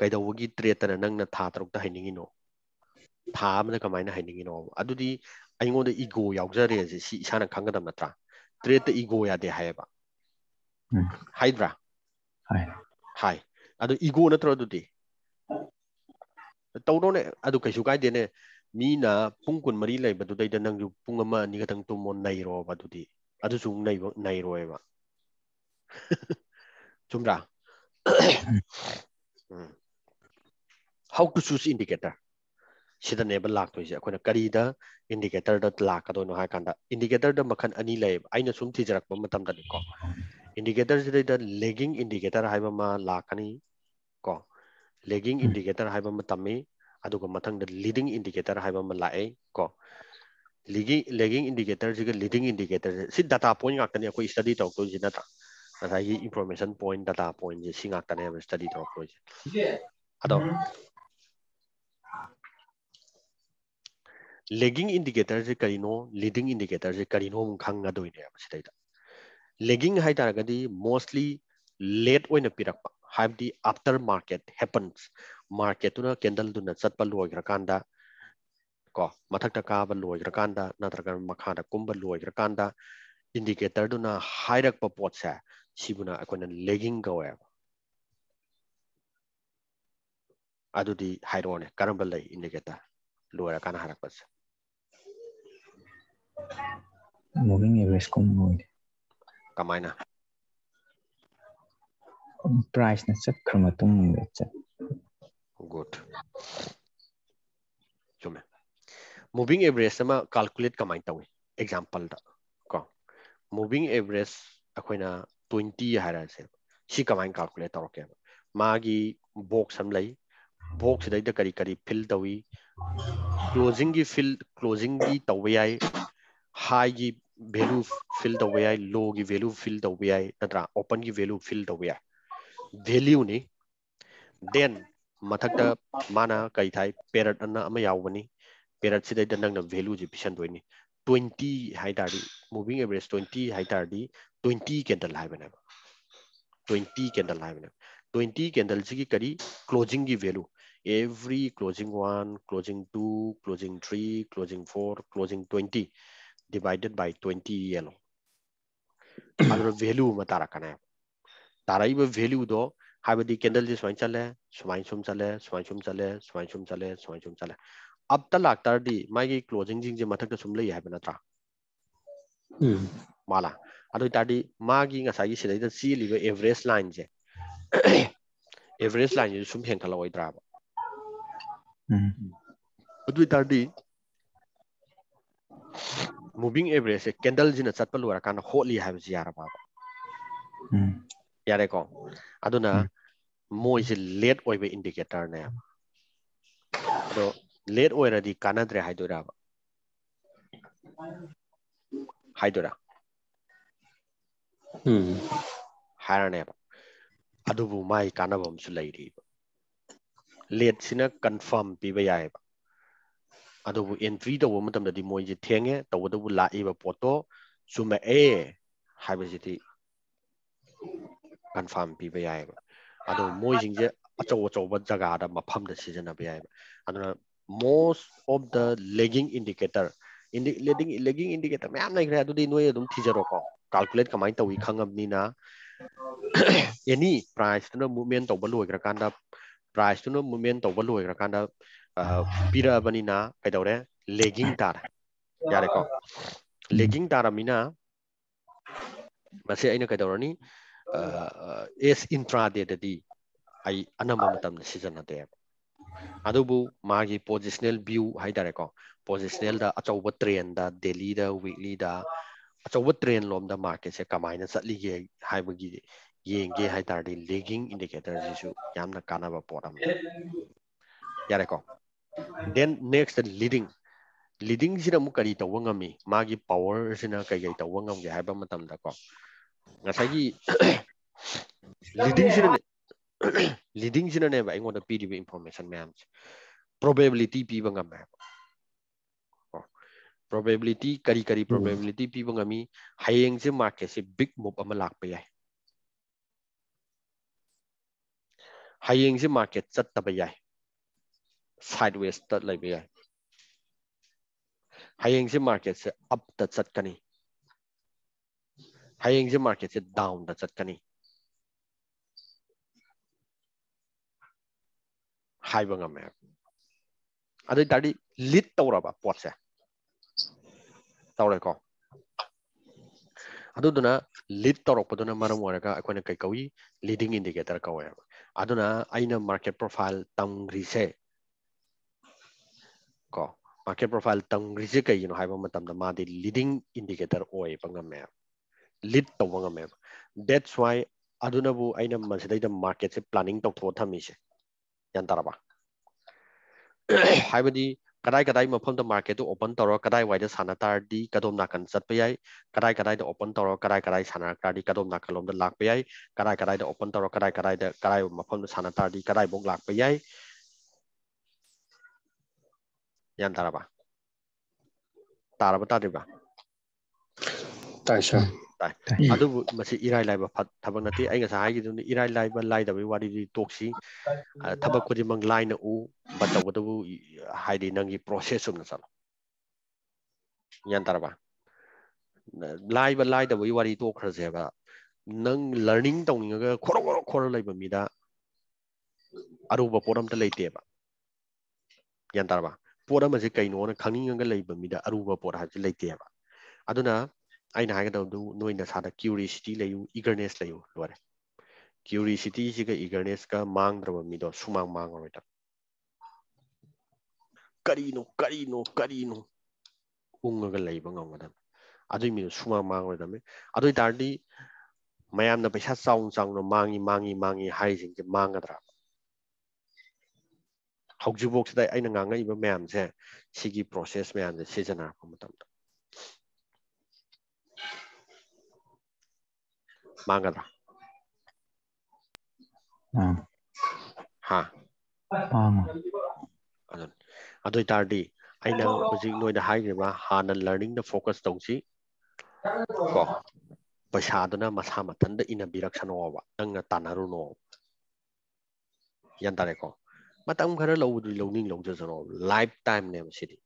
kaidawagi trade tana nangna tha taruk ta hainingi amada kamaina hainingi no adudi ꯑꯩꯉꯣꯟꯗ ꯏꯒꯣ ꯌꯥꯎꯖꯔꯦꯁꯦ ꯁꯤ ꯏꯁꯥꯅ ꯈꯪꯒꯗꯕ ꯅꯠꯇ꯭ꯔꯥ? ꯇ꯭ꯔꯦꯠꯇ ego ꯌꯥꯗꯦ ꯍꯥꯏꯌꯦꯕ ꯍꯥꯏꯗ꯭ꯔꯥ? ꯍꯥꯏ ꯑꯗꯨ ꯏꯒꯣ ꯅꯠꯇ꯭ꯔꯣ ꯑꯗꯨꯗꯤ? ꯇꯧꯗꯧꯅꯦ ꯑꯗꯨ ꯀꯩꯁꯨ ꯀꯥꯏꯗꯦꯅꯦ ꯃꯤꯅ ꯄꯨꯡ ꯀꯨꯟꯃꯔꯤ ꯂꯩꯕꯗꯨꯗꯩꯗ ꯅꯪꯁꯨ ꯄꯨꯡ ꯑꯃ ꯑꯅꯤ ꯈꯛꯇꯪ ꯇꯨꯝꯃꯣ ꯅꯩꯔꯣꯕ ꯑꯗꯨꯗꯤ ꯑꯗꯨꯁꯨ ꯅꯩꯕ ꯅꯩꯔꯣꯏꯕ ꯆꯨꯝꯕ꯭ꯔꯥ ꯍꯥꯎ ꯇꯨ ꯆꯨꯁ ꯏꯟꯗꯤꯀꯦꯇꯔ ꯁꯤꯗꯅꯦꯕ ꯂꯥꯛꯇꯣꯏꯁꯦ ꯑꯩꯈꯣꯏꯅ ꯀꯔꯤꯗ ꯏꯟꯗꯤꯀꯦꯇꯔꯗ ꯂꯥꯛꯀꯗꯣꯏꯅꯣ ꯍꯥꯏ ꯀꯥꯟꯗ ꯏꯟꯗꯤꯀꯦꯇꯔꯗ ꯃꯈꯜ ꯑꯅꯤ ꯂꯩꯌꯦꯕ ꯑꯩꯅ ꯁꯨꯝ ꯊꯤꯖꯔꯛꯄ ꯃꯇꯝꯗꯗꯤꯀꯣ ꯏꯟꯗꯤꯀꯦꯇꯔꯁꯤꯗꯩꯗ ꯂꯦꯒꯤꯡ ꯏꯟꯗꯤꯀꯦꯇꯔ ꯍꯥꯏꯕ ꯑꯃ ꯂꯥꯛꯀꯅꯤ ꯀꯣ ꯂꯦꯒꯤꯡ ꯏꯟꯗꯤꯀꯦꯇꯔ ꯍꯥꯏꯕ ꯑꯃ ꯇꯝꯃꯤ ꯑꯗꯨꯒ ꯃꯊꯪꯗ ꯂꯤꯗꯤꯡ ꯏꯟꯗꯤꯀꯦꯇꯔ ꯍꯥꯏꯕ ꯑꯃ ꯂꯥꯛꯑꯦ ꯀꯣ ꯂꯦꯒꯤꯡ ꯏꯟꯗꯤꯀꯦꯇꯔꯁꯤꯒ ꯂꯤꯗꯤꯡ ꯏꯟꯗꯤꯀꯦꯇꯔꯁꯦ ꯁꯤ ꯗꯥꯇꯥ ꯄꯣꯏꯟ ꯉꯥꯛꯇꯅꯤ ꯑꯩꯈꯣꯏ ꯁ꯭ꯇꯗꯤ ꯇꯧꯔꯛꯇꯣꯏꯁꯤ ꯅꯠꯇ꯭ꯔꯥ ꯉꯁꯥꯏꯒꯤ ꯏꯟꯐꯣꯔꯃꯦꯁꯟ ꯄꯣꯏꯟ ꯗꯥꯇꯥ ꯄꯣꯏꯟꯁꯦ ꯁꯤ ꯉꯥꯛꯇꯅꯦꯕ ꯁ꯭ꯇꯗꯤ ꯇꯧꯔꯛꯇꯣꯏꯁꯦ ꯑꯗꯣ lagging indicator je karino leading indicator je karino mum khang ga doine am sidai da lagging hai tar ga di mostly late oina pirak pa have the after market happens market tuna candle tuna chat pa loi gra kan da ko mathak ta ka ba loi gra kan da na tar ga makha da kum ba loi gra kan da indicator tuna high rak pa pot sa sibuna akona lagging ga wa adudi hairone karamba lai indicator luar akan harap pas Moving a kumulid. Kamay na. Price na sa chromatum na. Good. Chume. Moving average sa ma calculate kamay tawin. Example da. Ko. Moving average ako na 20 hara sa. Si kamay calculate tawag kaya. Magi box ham lay. Box dahil da kari kari fill tawin. Closing gi fill closing gi tawin ay high value fill the way I low value fill the way I natra open value fill the way value ni then mathak da mana kai thai period anna ama yawani period sida da nang na value ji pishan doi ni 20 hai tari moving average 20 hai tari 20 candle high bana 20 candle high bana 20 candle ji ki kari closing ki value every closing one closing two closing three closing four closing divided by 20 ELO. අර value මත අරකන තරයිව value දෝ हाईबदी candle जी स्वाइन चले स्वाइन सुम चले स्वाइन सुम चले स्वाइन सुम चले स्वाइन सुम चले अब तक लगता है दी मायगी क्लोजिंग जिंग जे मथक सुम ले है बना था माला अरे ताड़ी मागी का साइज़ सिलाई तो सी लिवे एवरेज लाइन जे एवरेज लाइन जे सुम हेंग कला वही ड्राइव अरे ताड़ी ꯃꯨꯚꯤꯡ ꯑꯦꯚꯔꯦꯖꯁꯦ ꯀꯦꯟꯗꯜꯁꯤꯅ ꯆꯠꯄ ꯂꯣꯏꯔꯀꯥꯟꯗ ꯍꯣꯠꯂꯤ ꯍꯥꯏꯕꯁꯤ ꯌꯥꯔꯕꯕ ꯎꯝ ꯌꯥꯔꯦꯀꯣ ꯑꯗꯨꯅ ꯃꯣꯏꯁꯦ ꯂꯦꯠ ꯑꯣꯏꯕ ꯏꯟꯗꯤꯀꯦꯇꯔꯅꯦꯕ ꯑꯗꯣ ꯂꯦꯠ ꯑꯣꯏꯔꯗꯤ ꯀꯥꯟꯅꯗ꯭ꯔꯦ ꯍꯥꯏꯗꯣꯏꯔꯕ ꯍꯥꯏꯗꯣꯏꯔꯥ ꯎꯝ ꯍꯥꯏꯔꯅꯦꯕ ꯑꯗꯨꯕꯨ ꯃꯥꯒꯤ ꯀꯥꯟꯅꯕ ꯑꯃꯁꯨ ꯂꯩꯔꯤꯕ ꯂꯦꯠꯁꯤꯅ ꯀꯟꯐꯥꯔꯝ ꯄꯤꯕ ꯌꯥꯏꯑꯕ adobu entry to wo matam da di moi je thenge to wo do la e ba poto suma e habisiti confirm pi ba yai ba ado moi jing je achaw achaw ba jaga da mafam da season na ba yai ba adona most of the lagging indicator indi lagging lagging indicator mayam nai khra adudi noi adum thijaro ko calculate kamai tawi khangabni na any price tuna movement to ba loi kra kanda price tuna movement to ba loi kra kanda पीरबनीना दौरे lagging तार यारे को lagging तार अमीना बसे तारमीना मसे अना नी एस इंट्राडे दे दी आई अनम मतम ने सीज़न ना सिजनते अदुबु, मागी पोजिशनल व्यू को पोजिशनल दा अचौब ट्रेन दा डेली दा, वीकली दा अचौब ट्रेन लोम दा मार्केट से कमाई ना सली कमाइना चलीगे हाइबगी येंगे तारे लेगिंग इंडिकेटर जिसु यामना कानाबा पोरम यारेको then next leading. Leading sina mu kari tawa ngami magi power sina kai kai tawa ngam ge haiba matam da ko ngasai gi leading sina [coughs] leading sina ne ba ingoda pi di information ma'am probability pi ba ngam oh. probability kari kari hmm. probability pi ba ngami hayeng se market se big move ama lak pa yai. Hayeng se market chat ta ba yai. ꯄꯤꯕ ꯉꯝꯃꯤ ꯍꯌꯦꯡꯁꯦ ꯃꯥꯔꯀꯦꯠꯁꯦ big ꯃꯨꯞ ꯑꯃ ꯂꯥꯛꯄ ꯌꯥꯏ ꯍꯌꯦꯡꯁꯦ market ꯆꯠꯇꯕ ꯌꯥꯏ side west ꯂꯩꯕ ꯌꯥꯏ ꯍꯌꯦꯡꯁꯦ ꯃꯥꯔꯀꯦꯠꯁꯦ ꯑꯞꯇ ꯆꯠꯀꯅꯤ ꯍꯌꯦꯡꯁꯦ ꯃꯥꯔꯀꯦꯠꯁꯦ ꯗꯥꯎꯟꯗ ꯆꯠꯀꯅꯤ ꯍꯥꯏꯕ ꯉꯝꯃꯦ ꯑꯗꯨ ꯑꯣꯏ ꯇꯔꯗꯤ ꯂꯤꯠ ꯇꯧꯔꯕ ꯄꯣꯠꯁꯦ ꯇꯧꯔꯦꯀꯣ ꯑꯗꯨꯗꯨꯅ ꯂꯤꯠ ꯇꯧꯔꯛꯄꯗꯨꯅ ꯃꯔꯝ ꯑꯣꯏꯔꯒ ꯑꯩꯈꯣꯏꯅ ꯀꯩ ꯀꯧꯏ ꯂꯤꯗꯤꯡ ꯏꯟꯗꯤꯀꯦꯇꯔ ꯀꯧꯋꯦꯕ ꯑꯗꯨꯅ ꯑꯩꯅ ꯃꯥꯔꯀꯦꯠ ꯄ꯭ꯔꯣꯐꯥꯏꯜ ꯇꯝꯈ꯭ꯔꯤꯁꯦ ꯀꯣ ꯃꯥꯔꯀꯦꯠ ꯄ꯭ꯔꯣꯐꯥꯏꯜ ꯇꯝꯈ꯭ꯔꯤꯁꯦ ꯀꯩꯒꯤꯅꯣ ꯍꯥꯏꯕ ꯃꯇꯝꯗ ꯃꯥꯗꯤ ꯂꯤꯗꯤꯡ ꯏꯟꯗꯤꯀꯦꯇꯔ ꯑꯣꯏꯕ ꯉꯝꯃꯦꯕ ꯂꯤꯠ ꯇꯧꯕ ꯉꯝꯃꯦꯕ ꯗꯦꯠꯁ ꯋꯥꯏ ꯑꯗꯨꯅꯕꯨ ꯑꯩꯅ ꯃꯁꯤꯗꯩꯗ ꯃꯥꯔꯀꯦꯠꯁꯦ ꯄ꯭ꯂꯥꯅꯤꯡ ꯇꯧꯊꯣꯛꯑ ꯊꯝꯃꯤꯁꯦ ꯒ꯭ꯌꯥꯟ ꯇꯥꯔꯕ ꯍꯥꯏꯕꯗꯤ ꯀꯗꯥꯏ ꯀꯗꯥꯏ ꯃꯐꯝꯗ ꯃꯥꯔꯀꯦꯠꯇꯨ ꯑꯣꯄꯟ ꯇꯧꯔ ꯀꯗꯥꯏ ꯋꯥꯏꯗ ꯁꯥꯟꯅ ꯇꯥꯔꯗꯤ ꯀꯗꯣꯝ ꯅꯥꯀꯟ ꯆꯠꯄ ꯌꯥꯏ ꯀꯗꯥꯏ ꯀꯗꯥꯏꯗ ꯑꯣꯄꯟ ꯇꯧꯔ ꯀꯗꯥꯏ ꯀꯗꯥꯏ ꯁꯥꯟꯅꯔꯛ ꯇꯥꯔꯗꯤ ꯀꯗꯣꯝ ꯅꯥꯀꯜꯂꯣꯝꯗ ꯂꯥꯛꯄ ꯌꯥꯏ ꯀꯗꯥꯏ ꯀꯗꯥꯏꯗ ꯑꯣꯄꯟ ꯇꯧꯔ ꯀꯗꯥꯏ ꯀꯗꯥꯏꯗ ꯀꯗꯥꯏ ꯃꯐꯝꯗ ꯁꯥꯟꯅ ꯇꯥꯔꯗꯤ ꯀꯗꯥꯏꯐꯥꯎ ꯂꯥꯛꯄ ꯌꯥꯏ yan taraba taraba tariba tai sa tai adu masi irai laiba thabak nati ai ngasa hai gidu irai laiba lai da wari di toksi thabak ko di mang lai na u bata ko du hai di nang gi process sum na sal yan taraba lai ba lai da wari to khra se ba nang learning tong nga khoro khoro khoro laiba mi da aruba poram ta leite ba yan taraba ꯄꯣꯠ ꯑꯃꯁꯦ ꯀꯩꯅꯣꯅ ꯈꯪꯅꯤꯡꯉꯒ ꯂꯩꯕ ꯃꯤꯗ ꯑꯔꯨꯕ ꯄꯣꯠ ꯍꯥꯏꯕꯁꯦ ꯂꯩꯇꯦꯕ ꯑꯗꯨꯅ ꯑꯩꯅ ꯍꯥꯏꯒꯗꯕꯗꯨ ꯅꯣꯏ ꯅꯁꯥꯗ ꯀ꯭ꯌꯨꯔꯤꯁꯤꯇꯤ ꯂꯩꯌꯨ ꯏꯒꯔꯅꯦꯁ ꯂꯩꯌꯨ ꯂꯣꯏꯔꯦ ꯀ꯭ꯌꯨꯔꯤꯁꯤꯇꯤꯁꯤꯒ ꯏꯒꯔꯅꯦꯁꯀ ꯃꯥꯡꯗ꯭ꯔꯕ ꯃꯤꯗꯣ ꯁꯨꯃꯥꯡ ꯃꯥꯡꯉꯔꯣꯏꯗꯕ ꯀꯔꯤꯅꯣ ꯀꯔꯤꯅꯣ ꯀꯔꯤꯅꯣ ꯎꯪꯉꯒ ꯂꯩꯕ ꯉꯝꯒꯗꯕ ꯑꯗꯨꯏ ꯃꯤꯗꯨ ꯁꯨꯃꯥꯡ ꯃꯥꯡꯉꯔꯣꯏꯗꯕꯅꯤ ꯑꯗꯨ ꯑꯣꯏ ꯇꯥꯔꯗꯤ ꯃꯌꯥꯝꯅ ꯄꯩꯁꯥ ꯆꯥꯎꯅ ꯆꯥꯎꯅ ꯃꯥꯡꯉꯤ ꯃꯥꯡꯉꯤ ꯃꯥꯡꯉꯤ ꯍꯥꯏꯔꯤꯁꯤꯡꯁꯦ ꯃꯥꯡꯒꯗ꯭ꯔꯥ ꯍꯧꯖꯤꯛꯐꯥꯎꯁꯤꯗ ꯑꯩꯅ ꯉꯥꯡꯉꯛꯏꯕ ꯃꯌꯥꯝꯁꯦ ꯁꯤꯒꯤ ꯄ꯭ꯔꯣꯁꯦꯁ ꯃꯌꯥꯝꯁꯦ ꯁꯤꯖꯤꯟꯅꯔꯛꯄ ꯃꯇꯝꯗ ꯃꯥꯡꯒꯗ꯭ꯔꯥ ꯑꯥ ꯍꯥ ꯃꯥꯡꯉꯣꯏ ꯑꯗꯨ ꯑꯗꯨ ꯑꯣꯏ ꯇꯥꯔꯗꯤ ꯑꯩꯅ ꯍꯧꯖꯤꯛ ꯅꯣꯏꯗ ꯍꯥꯏꯈ꯭ꯔꯤꯕ ꯍꯥꯟꯅ ꯂꯔꯅꯤꯡꯗ ꯐꯣꯀꯁ ꯇꯧꯁꯤ ꯀꯣ ꯄꯩꯁꯥꯗꯨꯅ ꯃꯁꯥ ꯃꯊꯟꯇ ꯏꯟꯅꯕꯤꯔꯛꯁꯅꯣꯕ ꯅꯪꯅ ꯇꯥꯟꯅꯔꯨꯅꯣ ꯒ꯭ꯌꯥꯟ ꯇꯥꯔꯦꯀꯣ ꯃꯇꯝ ꯈꯔ ꯂꯧꯕꯗꯨ ꯂꯧꯅꯤꯡ ꯂꯧꯖꯁꯅꯣ ꯂꯥꯏꯐ ꯇꯥꯏꯝꯅꯦꯕ ꯁꯤꯗꯤ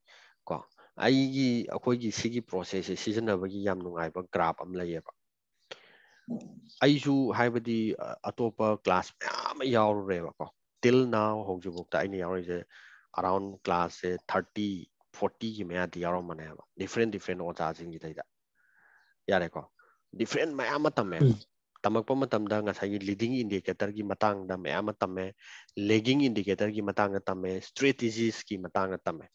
ꯀꯣ ꯑꯩꯒꯤ ꯑꯩꯈꯣꯏꯒꯤ ꯁꯤꯒꯤ ꯄ꯭ꯔꯣꯁꯦꯁꯁꯦ ꯁꯤꯖꯤꯟꯅꯕꯒꯤ ꯌꯥꯝ ꯅꯨꯡꯉꯥꯏꯕ ꯒ꯭ꯔꯥꯞ ꯑꯃ ꯂꯩꯌꯦꯕ ꯑꯩꯁꯨ ꯍꯥꯏꯕꯗꯤ ꯑꯇꯣꯞꯄ ꯀ꯭ꯂꯥꯁ ꯃꯌꯥꯝ ꯑꯃ ꯌꯥꯎꯔꯨꯔꯦꯕꯀꯣ ꯇꯤꯜ ꯅꯥꯎ ꯍꯧꯖꯤꯛꯐꯥꯎꯗ ꯑꯩꯅ ꯌꯥꯎꯔꯤꯁꯦ ꯑꯔꯥꯎꯟ ꯀ꯭ꯂꯥꯁꯁꯦ ꯊꯥꯔꯇꯤ ꯐꯣꯔꯇꯤꯒꯤ ꯃꯌꯥꯗꯤ ꯌꯥꯎꯔꯝꯕꯅꯦꯕ ꯗꯤꯐ꯭ꯔꯦꯟ ꯗꯤꯐ꯭ꯔꯦꯟ ꯑꯣꯖꯥꯁꯤꯡꯒꯤꯗꯩꯗ ꯌꯥꯔꯦꯀꯣ? ꯗꯤꯐ꯭ꯔꯦꯟ ꯃꯌꯥꯝ ꯑꯃ ꯇꯝꯃꯦꯕ ꯇꯝꯃꯛꯄ ꯃꯇꯝꯗ ꯉꯁꯥꯏꯒꯤ ꯂꯤꯗꯤꯡ ꯏꯟꯗꯤꯀꯦꯇꯔꯒꯤ ꯃꯇꯥꯡꯗ ꯃꯌꯥꯝ ꯑꯃ ꯇꯝꯃꯦ ꯂꯦꯒꯤꯡ ꯏꯟꯗꯤꯀꯦꯇꯔꯒꯤ ꯃꯇꯥꯡꯗ ꯇꯝꯃꯦ ꯏꯁꯇ꯭ꯔꯦꯇꯤꯖꯤꯁꯀꯤ ꯃꯇꯥꯡꯗ ꯇꯝꯃꯦ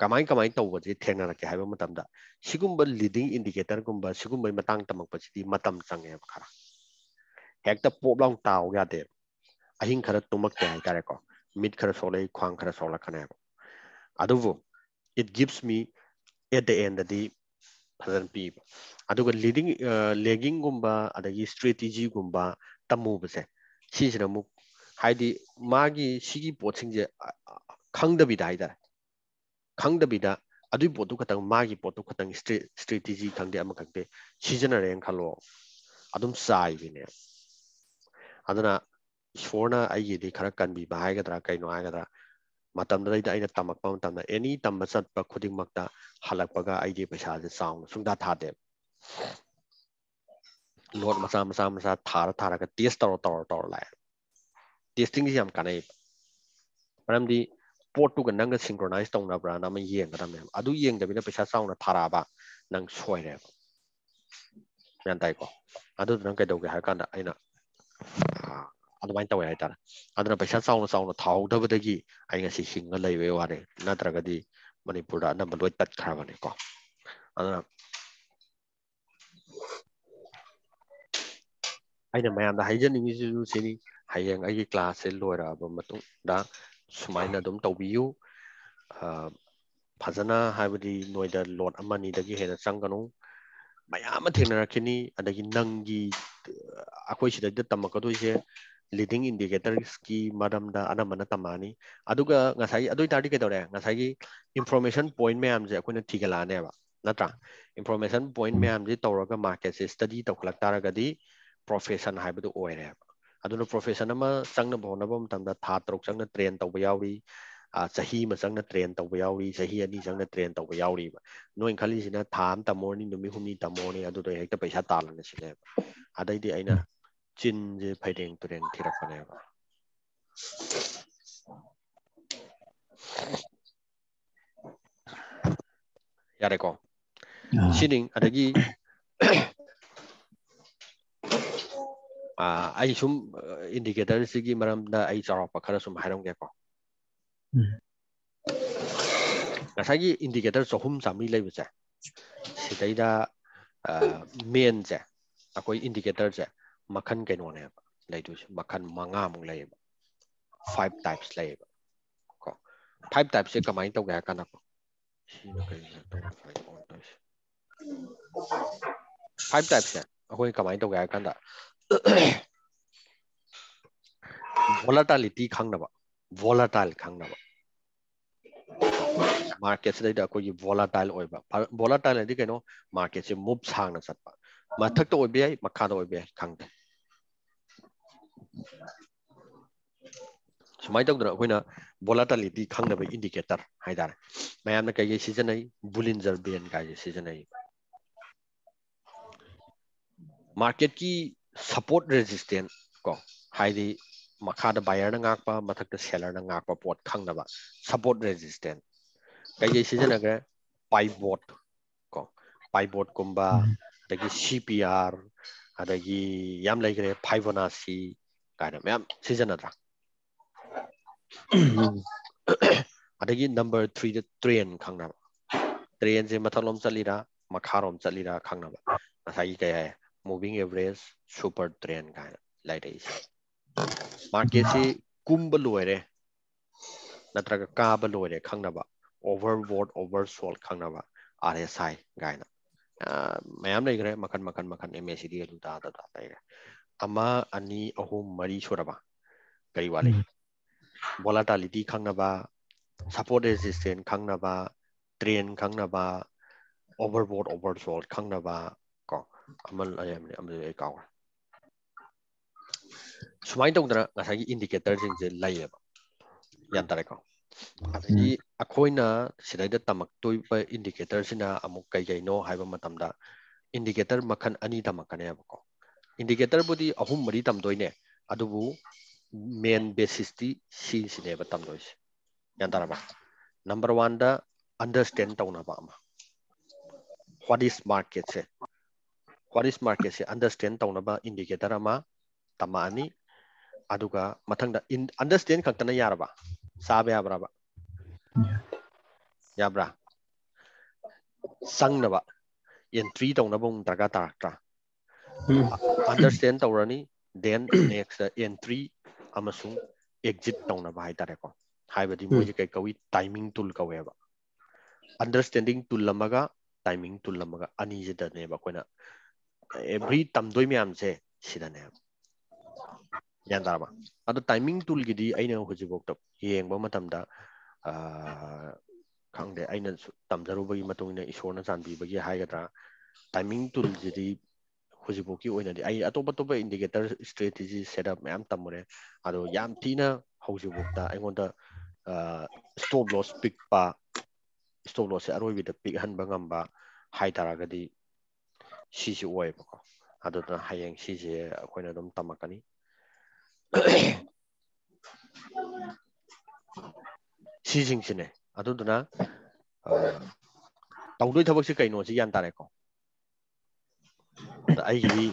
ꯀꯃꯥꯏ ꯀꯃꯥꯏꯅ ꯇꯧꯕꯁꯦ ꯊꯦꯡꯅꯔꯛꯀꯦ ꯍꯥꯏꯕ ꯃꯇꯝꯗ ꯁꯤꯒꯨꯝꯕ ꯂꯤꯗꯤꯡ ꯏꯟꯗꯤꯀꯦꯇꯔꯒꯨꯝꯕ ꯁꯤꯒꯨꯝꯕꯩ ꯃꯇꯥꯡ ꯇꯝꯃꯛꯄꯁꯤꯗꯤ ꯃꯇꯝ ꯆꯪꯉꯦꯕ ꯈꯔ ꯍꯦꯛꯇ ꯄꯣꯞ ꯂꯥꯎ ꯇꯥꯎ ꯌꯥꯗꯦꯕ ꯑꯍꯤꯡ ꯈꯔ ꯇꯨꯝꯃꯛꯇꯦ ꯍꯥꯏꯇꯥꯔꯦꯀꯣ ꯃꯤꯠ ꯈꯔ ꯁꯣꯛꯂꯛꯏ ꯈ꯭ꯋꯥꯡ ꯈꯔ ꯁꯣꯛꯂꯛꯀꯅꯦꯕ ꯑꯗꯨꯕꯨ it gives me at the ꯑꯦꯟꯗꯗꯤ ꯐꯖꯅ ꯄꯤꯕ ꯑꯗꯨꯒ ꯂꯤꯗꯤꯡ ꯂꯦꯒꯤꯡꯒꯨꯝꯕ ꯑꯗꯒꯤ ꯏꯁꯇ꯭ꯔꯦꯇꯤꯖꯤꯒꯨꯝꯕ ꯇꯝꯃꯨꯕꯁꯦ ꯁꯤꯁꯤꯅ ꯑꯃꯨꯛ ꯍꯥꯏꯗꯤ ꯃꯥꯒꯤ ꯁꯤꯒꯤ ꯄꯣꯠꯁꯤꯡꯁꯦ ꯈꯪꯗꯕꯤꯗ ꯍꯥꯏꯇꯥꯔꯦ ꯈꯪꯗꯕꯤꯗ ꯑꯗꯨꯒꯤ ꯄꯣꯠꯇꯨ ꯈꯛꯇꯪ ꯃꯥꯒꯤ ꯄꯣꯠꯇꯨ ꯈꯛꯇꯪ ꯏꯁꯇ꯭ꯔꯦꯇꯤꯖꯤ ꯈꯪꯗꯦ ꯑꯃ ꯈꯪꯗꯦ ꯁꯤꯖꯤꯟꯅꯔꯦꯅ ꯈꯜꯂꯣ ꯑꯗꯨꯝ ꯆꯥꯏꯕꯤꯅꯦ ꯑꯗꯨꯅ ꯏꯁꯣꯔꯅ ꯑꯩꯒꯤꯗꯤ ꯈꯔ ꯀꯟꯕꯤꯕ ꯍꯥꯏꯒꯗ꯭ꯔꯥ ꯀꯩꯅꯣ ꯍꯥꯏꯒꯗ꯭ꯔꯥ ꯃꯇꯝꯗꯨꯗꯩꯗ ꯑꯩꯅ ꯇꯝꯃꯛꯄ ꯃꯇꯝꯗ ꯑꯦꯅꯤ ꯇꯝꯕ ꯆꯠꯄ ꯈꯨꯗꯤꯡꯃꯛꯇ ꯍꯜꯂꯛꯄꯒ ꯑꯩꯒꯤ ꯄꯩꯁꯥꯁꯦ ꯆꯥꯎꯅ ꯁꯨꯡꯊꯥ ꯊꯥꯗꯦꯕ luar masa masa masa thara thara ka tes tor tor tor lai testing ji am kanai param di port tu ga nang synchronize tong na bra na ma yeng ga tam adu yeng da bi na paisa saung na thara ba nang choi re yan dai ko adu nang kai dau ga ha kan da aina adu mai tawai ai ta adu na paisa saung na saung na thau da ba da gi ai ga si hing ga lai we wa re na tra ga di manipur da na ba loi tat khra ba ne ko adu na ꯑꯩꯅ ꯃꯌꯥꯝꯗ ꯍꯥꯏꯖꯅꯤꯡꯉꯤꯁꯤꯁꯨ ꯁꯤꯅꯤ ꯍꯌꯦꯡ ꯑꯩꯒꯤ ꯀ꯭ꯂꯥꯁꯁꯦ ꯂꯣꯏꯔꯛꯑꯕ ꯃꯇꯨꯡꯗ ꯁꯨꯃꯥꯏꯅ ꯑꯗꯨꯝ ꯇꯧꯕꯤꯌꯨ ꯐꯖꯅ ꯍꯥꯏꯕꯗꯤ ꯅꯣꯏꯗ ꯂꯣꯠ ꯑꯃ ꯑꯅꯤꯗꯒꯤ ꯍꯦꯟꯅ ꯆꯪꯒꯅꯨ ꯃꯌꯥꯝ ꯑꯃ ꯊꯦꯡꯅꯔꯛꯈꯤꯅꯤ ꯑꯗꯒꯤ ꯅꯪꯒꯤ ꯑꯩꯈꯣꯏ ꯁꯤꯗꯩꯗ ꯇꯝꯃꯛꯀꯗꯣꯏꯁꯦ ꯂꯤꯗꯤꯡ ꯏꯟꯗꯤꯀꯦꯇꯔꯁꯀꯤ ꯃꯔꯝꯗ ꯑꯅꯝꯕꯅ ꯇꯝꯃꯛꯑꯅꯤ ꯑꯗꯨꯒ ꯉꯁꯥꯏꯒꯤ ꯑꯗꯨ ꯑꯣꯏꯇꯥꯔꯗꯤ ꯀꯩꯗꯧꯔꯦ ꯉꯁꯥꯏꯒꯤ ꯏꯟꯐꯣꯔꯃꯦꯁꯟ ꯄꯣꯏꯟ ꯃꯌꯥꯝꯁꯦ ꯑꯩꯈꯣꯏꯅ ꯊꯤꯒꯠꯂꯛꯑꯅꯦꯕ ꯅꯠꯇ꯭ꯔꯥ ꯏꯟꯐꯣꯔꯃꯦꯁꯟ ꯄꯣꯏꯟ ꯃꯌꯥꯝꯁꯤ ꯇꯧꯔꯒ ꯃꯥꯔꯀꯦꯠꯁꯦ ꯁ꯭ꯇꯗꯤ ꯇꯧꯈꯠꯂꯛ ꯇꯥꯔꯒꯗꯤ profession haibadu oi ne aduna profession ama sangna bhona bom tamda tha trok sangna train tawba yauri a sahi ma sangna train tawba yauri sahi ani sangna train tawba yauri ba no in khali sina tham ta morning numi humni ta morning adu doi hekta paisa ta lana sile adai di aina chin je phaideng tureng thirak pane ba yareko sitting adagi ꯑꯩ ꯁꯨꯝ ꯏꯟꯗꯤꯀꯦꯇꯔꯁꯤꯒꯤ ꯃꯔꯝꯗ ꯑꯩ ꯆꯥꯎꯔꯥꯛꯄ ꯈꯔ ꯁꯨꯝ ꯍꯥꯏꯔꯝꯒꯦꯀꯣ ꯉꯁꯥꯏꯒꯤ indicator ꯆꯍꯨꯝ ꯆꯥꯝꯃꯔꯤ ꯂꯩꯕꯁꯦ ꯁꯤꯗꯩꯗ ꯃꯦꯟꯁꯦ ꯑꯩꯈꯣꯏ ꯏꯟꯗꯤꯀꯦꯇꯔꯁꯦ ꯃꯈꯜ ꯀꯩꯅꯣꯅꯦꯕ ꯂꯩꯗꯣꯏꯁꯦ ꯃꯈꯜ ꯃꯉꯥꯃꯨꯛ ꯂꯩꯌꯦꯕ ꯐꯥꯏꯚ ꯇꯥꯏꯞꯁ ꯂꯩꯌꯦꯕ ꯀꯣ ꯐꯥꯏꯚ ꯇꯥꯏꯞꯁꯦ ꯀꯃꯥꯏꯅ ꯇꯧꯒꯦ ꯍꯥꯏ ꯀꯥꯟꯗꯀꯣ ꯁꯤꯅ ꯀꯔꯤꯒꯤꯅꯣ ꯇꯧꯔ ꯑꯣꯟ ꯇꯧꯔꯤꯁꯦ ꯐꯥꯏꯚ ꯇꯥꯏꯞꯁꯦ ꯑꯩꯈꯣꯏ ꯀꯃꯥꯏꯅ ꯇꯧꯒꯦ ꯍꯥꯏ ꯀꯥꯟꯗ volatility khangna ba volatile khangna ba market se da ko yi volatile oi ba volatile di keno market se move sang na sat ba ma thak to oi bi ai ma kha to oi bi ai khang de sumai tok dra ko na volatility khangna ba indicator hai dar ma yam na kai ye season ai bullinger band kai ye season ai market ki support resistance ꯀꯣ ꯍꯥꯏꯗꯤ ꯃꯈꯥꯗ ꯕꯥꯌꯔꯅ ꯉꯥꯛꯄ ꯃꯊꯛꯇ ꯁꯦꯂꯔꯅ ꯉꯥꯛꯄ ꯄꯣꯠ ꯈꯪꯅꯕ support resistant ꯀꯩꯀꯩ ꯁꯤꯖꯤꯟꯅꯈ꯭ꯔꯦ ꯄꯥꯏꯕꯣꯠ ꯀꯣ ꯄꯥꯏꯕꯣꯠꯀꯨꯝꯕ ꯑꯗꯒꯤ ꯁꯤ P R ꯑꯗꯒꯤ ꯌꯥꯝ ꯂꯩꯈ꯭ꯔꯦ ꯐꯥꯏꯕꯣꯅꯥꯁꯤ ꯀꯥꯏꯅ ꯃꯌꯥꯝ ꯁꯤꯖꯤꯟꯅꯗ꯭ꯔꯥ? ꯑꯗꯒꯤ ꯅꯝꯕꯔ ꯊ꯭ꯔꯤꯗ ꯇ꯭ꯔꯦꯟ ꯈꯪꯅꯕ ꯇ꯭ꯔꯦꯟꯁꯦ ꯃꯊꯛꯂꯣꯝ ꯆꯠꯂꯤꯔꯥ ꯃꯈꯥꯔꯣꯝ ꯆꯠꯂꯤꯔꯥ ꯈꯪꯅꯕ ꯉꯁꯥꯏꯒꯤ ꯀꯩ ꯍꯥꯏ ꯃꯨꯚꯤꯡ ꯑꯦꯚꯔꯦꯖ ꯁꯨꯄꯔ ꯇ꯭ꯔꯦꯟ ꯀꯥꯏꯅ ꯂꯩꯔꯛꯏꯁꯦ ꯃꯥꯔꯀꯦꯠꯁꯤ ꯀꯨꯝꯕ ꯂꯣꯏꯔꯦ ꯅꯠꯇ꯭ꯔꯒ ꯀꯥꯕ ꯂꯣꯏꯔꯦ ꯈꯪꯅꯕ ꯑꯣꯚꯔ ꯕꯣꯠ ꯑꯣꯚꯔ ꯁꯣꯜ ꯈꯪꯅꯕ ꯑꯥꯔ ꯑꯦꯁ ꯑꯥꯏ ꯀꯥꯏꯅ ꯃꯌꯥꯝ ꯂꯩꯈ꯭ꯔꯦ ꯃꯈꯟ ꯃꯈꯟ ꯃꯈꯟ ꯑꯦꯝ ꯑꯦ ꯁꯤꯗꯤ ꯑꯗꯨ ꯇꯥꯗ ꯂꯩꯈ꯭ꯔꯦ ꯑꯃ ꯑꯅꯤ ꯑꯍꯨꯝ ꯃꯔꯤ ꯁꯨꯔꯕ ꯀꯔꯤ ꯋꯥꯠꯂꯤ ꯕꯣꯂꯥꯇꯥꯂꯤꯇꯤ ꯈꯪꯅꯕ ꯁꯞꯄꯣꯔꯠ ꯑꯦꯖꯤꯁꯇꯦꯟ ꯈꯪꯅꯕ ꯇ꯭ꯔꯦꯟ ꯈꯪꯅꯕ ꯑꯣꯚꯔꯕꯣꯠ ꯑꯣꯚꯔ ꯁꯣꯜ ꯈꯪꯅꯕ ꯀꯣ ꯑꯃ ꯂꯩꯔꯕꯅꯦ ꯑꯃꯗꯤ ꯑꯩ ꯀꯥꯎꯈ꯭ꯔꯦ ꯁꯨꯃꯥꯏꯅ ꯇꯧꯗꯅ ꯉꯁꯥꯏꯒꯤ ꯏꯟꯗꯤꯀꯦꯇꯔꯁꯤꯡꯁꯦ ꯂꯩꯌꯦꯕ ꯒ꯭ꯌꯥꯟ ꯇꯥꯔꯦꯀꯣ ꯑꯗꯒꯤ ꯑꯩꯈꯣꯏꯅ ꯁꯤꯗꯩꯗ ꯇꯝꯃꯛꯇꯣꯏꯕ ꯏꯟꯗꯤꯀꯦꯇꯔꯁꯤꯅ ꯑꯃꯨꯛ ꯀꯩ ꯀꯩꯅꯣ ꯍꯥꯏꯕ ꯃꯇꯝꯗ ꯏꯟꯗꯤꯀꯦꯇꯔ ꯃꯈꯜ ꯑꯅꯤ ꯇꯝꯃꯛꯀꯅꯦꯕꯀꯣ ꯏꯟꯗꯤꯀꯦꯇꯔꯕꯨꯗꯤ ꯑꯍꯨꯝ ꯃꯔꯤ ꯇꯝꯗꯣꯏꯅꯦ ꯑꯗꯨꯕꯨ ꯃꯦꯟ ꯕꯦꯁꯤꯁꯇꯤ ꯁꯤꯁꯤꯅꯦꯕ ꯇꯝꯗꯣꯏꯁꯦ ꯒ꯭ꯌꯥꯟ ꯇꯥꯔꯕ ꯅꯝꯕꯔ ꯋꯥꯟꯗ ꯑꯟꯗꯔꯁꯇꯦꯟ ꯇꯧꯅꯕ ꯑꯃ ꯍ꯭ꯋꯥꯠ ꯏꯁ ꯃꯥꯔꯀꯦꯠꯁꯦ what is market se understand tawnaba indicator ama tama ani aduga mathangda in understand khangtana yaraba sabe yabra ba yabra sangnaba entry tawnaba um draga tarakta understand tawrani then next entry amasung exit tawnaba haitare ko haibadi moje kai kawi timing tool ka kaweba understanding tool lamaga timing tool lamaga ani je da jeda neba koina every ꯇꯝꯗꯣꯏ ꯃꯌꯥꯝꯁꯦ ꯁꯤꯗꯅꯦꯕ ꯒ꯭ꯌꯥꯟ ꯇꯥꯔꯕ ꯑꯗꯣ timing ꯇꯨꯜꯒꯤꯗꯤ ꯑꯩꯅ ꯍꯧꯖꯤꯛꯐꯥꯎꯗ ꯌꯦꯡꯕ ꯃꯇꯝꯗ ꯈꯪꯗꯦ ꯑꯩꯅ ꯇꯝꯖꯔꯨꯕꯒꯤ ꯃꯇꯨꯡ ꯏꯟꯅ ꯏꯁꯣꯔꯅ ꯆꯥꯟꯕꯤꯕꯒꯤ ꯍꯥꯏꯒꯗ꯭ꯔꯥ ꯇꯥꯏꯃꯤꯡ ꯇꯨꯜꯁꯤꯗꯤ ꯍꯧꯖꯤꯛꯐꯥꯎꯒꯤ ꯑꯣꯏꯅꯗꯤ ꯑꯩ ꯑꯇꯣꯞ ꯑꯇꯣꯞꯄ ꯏꯟꯗꯤꯀꯦꯇꯔ ꯏꯁꯇ꯭ꯔꯦꯇꯦꯖꯤ ꯁꯦꯠꯑꯞ ꯃꯌꯥꯝ ꯇꯝꯃꯨꯔꯦ ꯑꯗꯣ ꯌꯥꯝ ꯊꯤꯅ ꯍꯧꯖꯤꯛꯐꯥꯎꯗ ꯑꯩꯉꯣꯟꯗ ꯁ꯭ꯇꯣꯞ ꯂꯣꯁ ꯄꯤꯛꯄ ꯁ꯭ꯇꯣꯞ ꯂꯣꯁꯁꯦ ꯑꯔꯣꯏꯕꯤꯗ ꯄꯤꯛꯍꯟꯕ ꯉꯝꯕ ꯍꯥꯏꯇꯥꯔꯒꯗꯤ ꯁꯤꯁꯤ ꯑꯣꯏꯌꯦꯕꯀꯣ ꯑꯗꯨꯗꯨꯅ ꯍꯌꯦꯡ ꯁꯤꯁꯦ ꯑꯩꯈꯣꯏꯅ ꯑꯗꯨꯝ ꯇꯝꯃꯛꯀꯅꯤ ꯁꯤꯁꯤꯡꯁꯤꯅꯦ ꯑꯗꯨꯗꯨꯅ ꯇꯧꯗꯣꯏ ꯊꯕꯛꯁꯦ ꯀꯩꯅꯣꯁꯤ ꯒ꯭ꯌꯥꯟ ꯇꯥꯔꯦꯀꯣ ꯑꯩꯒꯤꯗꯤ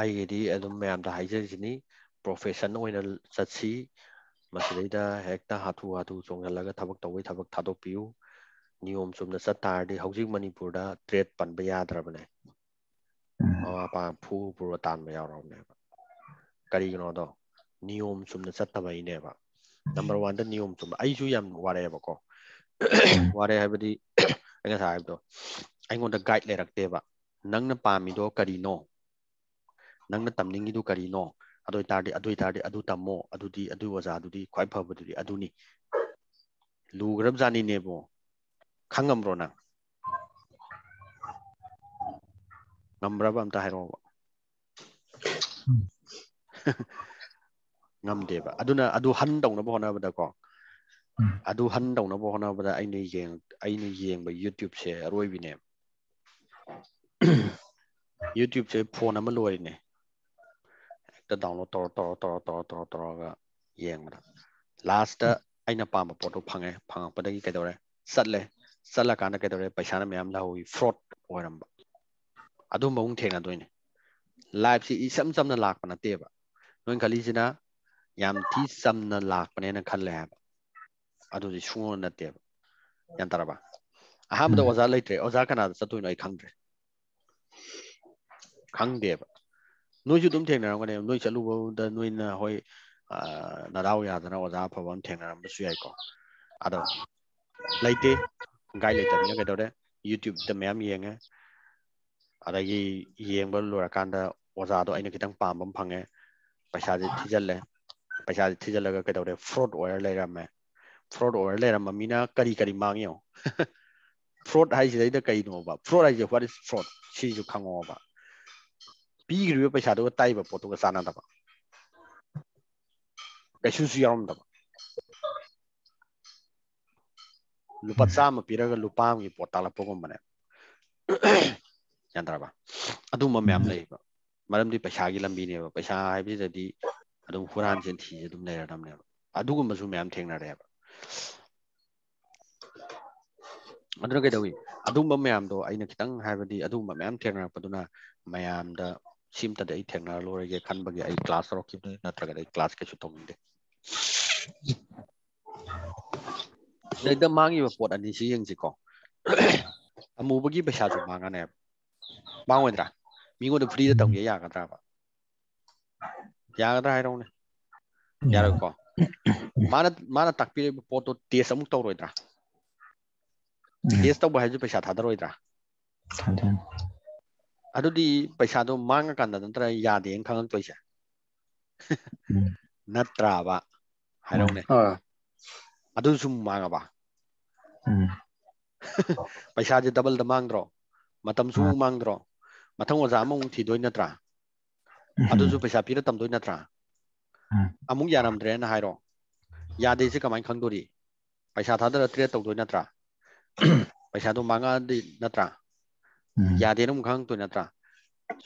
ꯑꯩꯒꯤꯗꯤ ꯑꯗꯨꯝ ꯃꯌꯥꯝꯗ ꯍꯥꯏꯖꯔꯤꯁꯤꯅꯤ ꯄ꯭ꯔꯣꯐꯦꯁꯟ ꯑꯣꯏꯅ ꯆꯠꯁꯤ ꯃꯁꯤꯗꯩꯗ ꯍꯦꯛꯇ ꯍꯥꯊꯨ ꯍꯥꯊꯨ ꯆꯣꯡꯁꯤꯜꯂꯒ ꯊꯕꯛ ꯇꯧꯕꯩ ꯊꯕꯛ ꯊꯥꯗꯣꯛꯄꯤꯌꯨ ꯅꯤꯌꯣꯝ ꯆꯨꯝꯅ ꯆꯠ ꯇꯥꯔꯗꯤ ꯍꯧꯖꯤꯛ ꯃꯅꯤꯄꯨꯔꯗ ꯇ꯭ꯔꯦꯠ ꯄꯟꯕ ꯌꯥꯗ꯭ꯔꯕꯅꯦ ꯃꯃꯥ ꯃꯄꯥ ꯐꯨ ꯄꯨꯔ ꯇꯥꯟꯕ ꯌꯥꯎꯔꯕꯅꯦꯕ ꯀꯔꯤꯒꯤꯅꯣꯗꯣ ꯅꯤꯌꯣꯝ ꯆꯨꯝꯅ ꯆꯠꯇꯕꯩꯅꯦꯕ ꯅꯝꯕꯔ ꯋꯥꯟꯗ ꯅꯤꯌꯣꯝ ꯆꯨꯝꯕ ꯑꯩꯁꯨ ꯌꯥꯝ ꯋꯥꯔꯛꯑꯦꯕꯀꯣ ꯋꯥꯔꯦ ꯍꯥꯏꯕꯗꯤ ꯑꯩ ꯉꯁꯥꯏ ꯍꯥꯏꯕꯗꯣ ꯑꯩꯉꯣꯟꯗ ꯒꯥꯏꯗ ꯂꯩꯔꯛꯇꯦꯕ ꯅꯪꯅ ꯄꯥꯝꯃꯤꯗꯣ ꯀꯔꯤꯅꯣ ꯅꯪꯅ ꯇꯝꯅꯤꯡꯉꯤꯗꯨ ꯀꯔꯤꯅꯣ ꯑꯗꯨ ꯑꯣꯏ ꯇꯥꯔꯗꯤ ꯑꯗꯨ ꯑꯣꯏ ꯇꯥꯔꯗꯤ ꯑꯗꯨ ꯇꯝꯃꯣ ꯑꯗꯨꯗꯤ ꯑꯗꯨ ꯑꯣꯖꯥꯗꯨꯗꯤ ꯈ꯭ꯋꯥꯏ ꯐꯕꯗꯨꯗꯤ ꯑꯗꯨꯅꯤ ꯂꯨꯒ꯭ꯔꯕ ꯖꯥꯠꯅꯤꯅꯦꯕꯣ 강감으로 나 ngamrabam ta hero ngamde ba aduna adu han dong na bona ba da ko adu han dong na bona ba da ai ne yeng ai ne yeng ba youtube se roi bi ne youtube se phone ma loi ne ta download tor tor tor tor tor tor ga yeng ma last ai na pa ma photo phange phang pa da ki kai do re sat le ꯆꯠꯂꯀꯥꯟꯗ ꯀꯩꯗꯧꯔꯦ ꯄꯩꯁꯥꯅ ꯃꯌꯥꯝ ꯂꯧꯍꯧꯋꯤ fraud ꯑꯣꯏꯔꯝꯕ ꯑꯗꯨꯝꯕ ꯑꯃꯨꯛ ꯊꯦꯡꯅꯗꯣꯏꯅꯦ ꯂꯥꯏꯐꯁꯤ ꯏꯆꯝ ꯆꯝꯅ ꯂꯥꯛꯄ ꯅꯠꯇꯦꯕ ꯅꯣꯏ ꯈꯜꯂꯤꯁꯤꯅ ꯌꯥꯝ ꯊꯤ ꯆꯝꯅ ꯂꯥꯛꯄꯅꯦꯅ ꯈꯜꯂꯦ ꯍꯥꯏꯕ ꯑꯗꯨꯗꯤ ꯁꯨꯡꯑꯣ ꯅꯠꯇꯦꯕ ꯒ꯭ꯌꯥꯟ ꯇꯥꯔꯕ ꯑꯍꯥꯟꯕꯗ ꯑꯣꯖꯥ ꯂꯩꯇ꯭ꯔꯦ ꯑꯣꯖꯥ ꯀꯅꯥꯗ ꯆꯠꯇꯣꯏꯅꯣ ꯑꯩ ꯈꯪꯗ꯭ꯔꯦ ꯈꯪꯗꯦꯕ ꯅꯣꯏꯁꯨ ꯑꯗꯨꯝ ꯊꯦꯡꯅꯔꯝꯒꯅꯦꯕ ꯅꯣꯏ ꯆꯠꯂꯨꯕꯗ ꯅꯣꯏꯅ ꯍꯣꯏ ꯅꯗꯥꯎ ꯌꯥꯗꯅ ꯑꯣꯖꯥ ꯑꯐꯕ ꯑꯃ ꯊꯦꯡꯅꯔꯝꯕꯁꯨ ꯌꯥꯏꯀꯣ ꯑꯗꯣ ꯂꯩꯇꯦ ꯒꯥꯏꯗ ꯂꯩꯇꯕꯅꯤꯅ ꯀꯩꯗꯧꯔꯦ ꯌꯨꯇ꯭ꯌꯨꯕꯇ ꯃꯌꯥꯝ ꯌꯦꯡꯉꯦ ꯑꯗꯒꯤ ꯌꯦꯡꯕ ꯂꯣꯏꯔꯀꯥꯟꯗ ꯑꯣꯖꯥꯗꯣ ꯑꯩꯅ ꯈꯤꯇꯪ ꯄꯥꯝꯕ ꯑꯃ ꯐꯪꯉꯦ ꯄꯩꯁꯥꯁꯦ ꯊꯤꯖꯤꯜꯂꯦ ꯄꯩꯁꯥꯁꯦ ꯊꯤꯖꯤꯜꯂꯒ ꯀꯩꯗꯧꯔꯦ ꯐ꯭ꯔꯣꯠ ꯑꯣꯏꯔ ꯂꯩꯔꯝꯃꯦ ꯐ꯭ꯔꯣꯠ ꯑꯣꯏꯔ ꯂꯩꯔꯝꯕ ꯃꯤꯅ ꯀꯔꯤ ꯀꯔꯤ ꯃꯥꯡꯉꯤꯅꯣ ꯐ꯭ꯔꯣꯠ ꯍꯥꯏꯁꯤꯗꯩꯗ ꯀꯩꯅꯣꯕ ꯐ꯭ꯔꯣꯠ ꯍꯥꯏꯁꯦ ꯋꯥꯠ ꯏꯁ ꯐ꯭ꯔꯣꯠ ꯁꯤꯁꯨ ꯈꯪꯉꯛꯑꯣꯕ ꯄꯤꯈ꯭ꯔꯤꯕ ꯄꯩꯁꯥꯗꯨꯒ ꯇꯥꯏꯕ ꯄꯣꯠꯇꯨꯒ ꯆꯥꯟꯅꯗꯕ ꯀꯩꯁꯨꯁꯨ ꯌꯥꯎꯔꯝꯗꯕ ꯂꯨꯄꯥ ꯆꯥꯝꯃ ꯄꯤꯔꯒ ꯂꯨꯄꯥ ꯑꯃꯒꯤ ꯄꯣꯠ ꯇꯥꯜꯂꯛꯄꯒꯨꯝꯕꯅꯦ ꯒ꯭ꯌꯥꯟ ꯑꯗꯨꯝꯕ ꯃꯌꯥꯝ ꯂꯩꯌꯦꯕ ꯃꯔꯝꯗꯤ ꯄꯩꯁꯥꯒꯤ ꯂꯝꯕꯤꯅꯦꯕ ꯄꯩꯁꯥ ꯍꯥꯏꯕꯁꯤꯗꯗꯤ ꯑꯗꯨꯝ ꯍꯨꯔꯥꯟ ꯆꯤꯟꯊꯤꯁꯦ ꯑꯗꯨꯝ ꯂꯩꯔꯗꯕꯅꯦꯕ ꯑꯗꯨꯒꯨꯝꯕꯁꯨ ꯃꯌꯥꯝ ꯊꯦꯡꯅꯔꯛꯑꯦꯕ ꯑꯗꯨꯅ ꯀꯩꯗꯧꯋꯤ ꯑꯗꯨꯝꯕ ꯃꯌꯥꯝꯗꯣ ꯑꯩꯅ ꯈꯤꯇꯪ ꯍꯥꯏꯕꯗꯤ ꯑꯗꯨꯒꯨꯝꯕ ꯃꯌꯥꯝ ꯊꯦꯡꯅꯔꯛꯄꯗꯨꯅ ꯃꯌꯥꯝꯗ ꯁꯤꯃꯇꯗꯤ ꯑꯩ ꯊꯦꯡꯅꯔ ꯂꯣꯏꯔꯒꯦ ꯈꯟꯕꯒꯤ ꯑꯩ ꯀ꯭ꯂꯥꯁ ꯇꯧꯔꯛꯈꯤꯕꯅꯤ ꯅꯠꯇ꯭ꯔꯒꯗꯤ ꯑꯩ ꯀ꯭ꯂꯥꯁ ꯀꯩꯁꯨ ꯇꯧꯅꯤꯡꯗꯦ ꯁꯤꯗꯩꯗ ꯃꯥꯡꯉꯤꯕ ꯄꯣꯠ ꯑꯅꯤꯁꯤ ꯌꯦꯡꯁꯤꯀꯣ ꯑꯃꯨꯕꯒꯤ ꯄꯩꯁꯥꯁꯨ ꯃꯥꯡꯉꯅꯦꯕ ꯃꯥꯡꯉꯣꯏꯗ꯭ꯔꯥ ꯃꯤꯉꯣꯟꯗ ꯐ꯭ꯔꯤꯗ ꯇꯝꯒꯦ ꯌꯥꯒꯗ꯭ꯔꯕ ꯌꯥꯒꯗ꯭ꯔꯥ ꯍꯥꯏꯔꯛꯎꯅꯦ ꯌꯥꯔꯣꯏꯀꯣ ꯃꯥꯅ ꯃꯥꯅ ꯇꯥꯛꯄꯤꯔꯤꯕ ꯄꯣꯠꯇꯣ ꯇꯦꯁ ꯑꯃꯨꯛ ꯇꯧꯔꯣꯏꯗ꯭ꯔꯥ ꯇꯦꯁ ꯇꯧꯕ ꯍꯥꯏꯁꯨ ꯄꯩꯁꯥ ꯊꯥꯗꯔꯣꯏꯗ꯭ꯔꯥ ꯑꯗꯨꯗꯤ ꯄꯩꯁꯥꯗꯣ ꯃꯥꯡꯉꯀꯥꯟꯗ ꯅꯠꯇ꯭ꯔ ꯌꯥꯗꯦꯅ ꯈꯪꯉꯛꯇꯣꯏꯁꯦ ꯅꯠꯇ꯭ꯔꯥꯕ ꯍꯥꯏꯔꯛꯎꯅꯦ ꯑꯥ ꯑꯗꯨ ꯁꯨꯝ ꯃꯥꯡꯉꯕ ꯎꯝ ꯄꯩꯁꯥꯁꯦ ꯗꯕꯜꯗ ꯃꯥꯡꯗ꯭ꯔꯣ ꯃꯇꯝꯁꯨ ꯃꯥꯡꯗ꯭ꯔꯣ ꯃꯊꯪ ꯑꯣꯖꯥ ꯑꯃꯃꯨꯛ ꯊꯤꯗꯣꯏ ꯅꯠꯇ꯭ꯔꯥ ꯑꯗꯨꯁꯨ ꯄꯩꯁꯥ ꯄꯤꯔ ꯇꯝꯗꯣꯏ ꯅꯠꯇ꯭ꯔꯥ ꯑꯃꯨꯛ ꯌꯥꯔꯝꯗ꯭ꯔꯦꯅ ꯍꯥꯏꯔꯣ ꯌꯥꯗꯦꯁꯦ ꯀꯃꯥꯏꯅ ꯈꯪꯗꯣꯔꯤ ꯄꯩꯁꯥ ꯊꯥꯗꯔ ꯇ꯭ꯔꯦꯠ ꯇꯧꯗꯣꯏ ꯅꯠꯇ꯭ꯔꯥ ꯄꯩꯁꯥꯗꯣ ꯃꯥꯡꯉꯛꯑꯗꯤ ꯅꯠꯇ꯭ꯔꯥ ꯌꯥꯗꯦꯅ ꯑꯃꯨꯛ ꯈꯪꯉꯛꯇꯣꯏ ꯅꯠꯇ꯭ꯔꯥ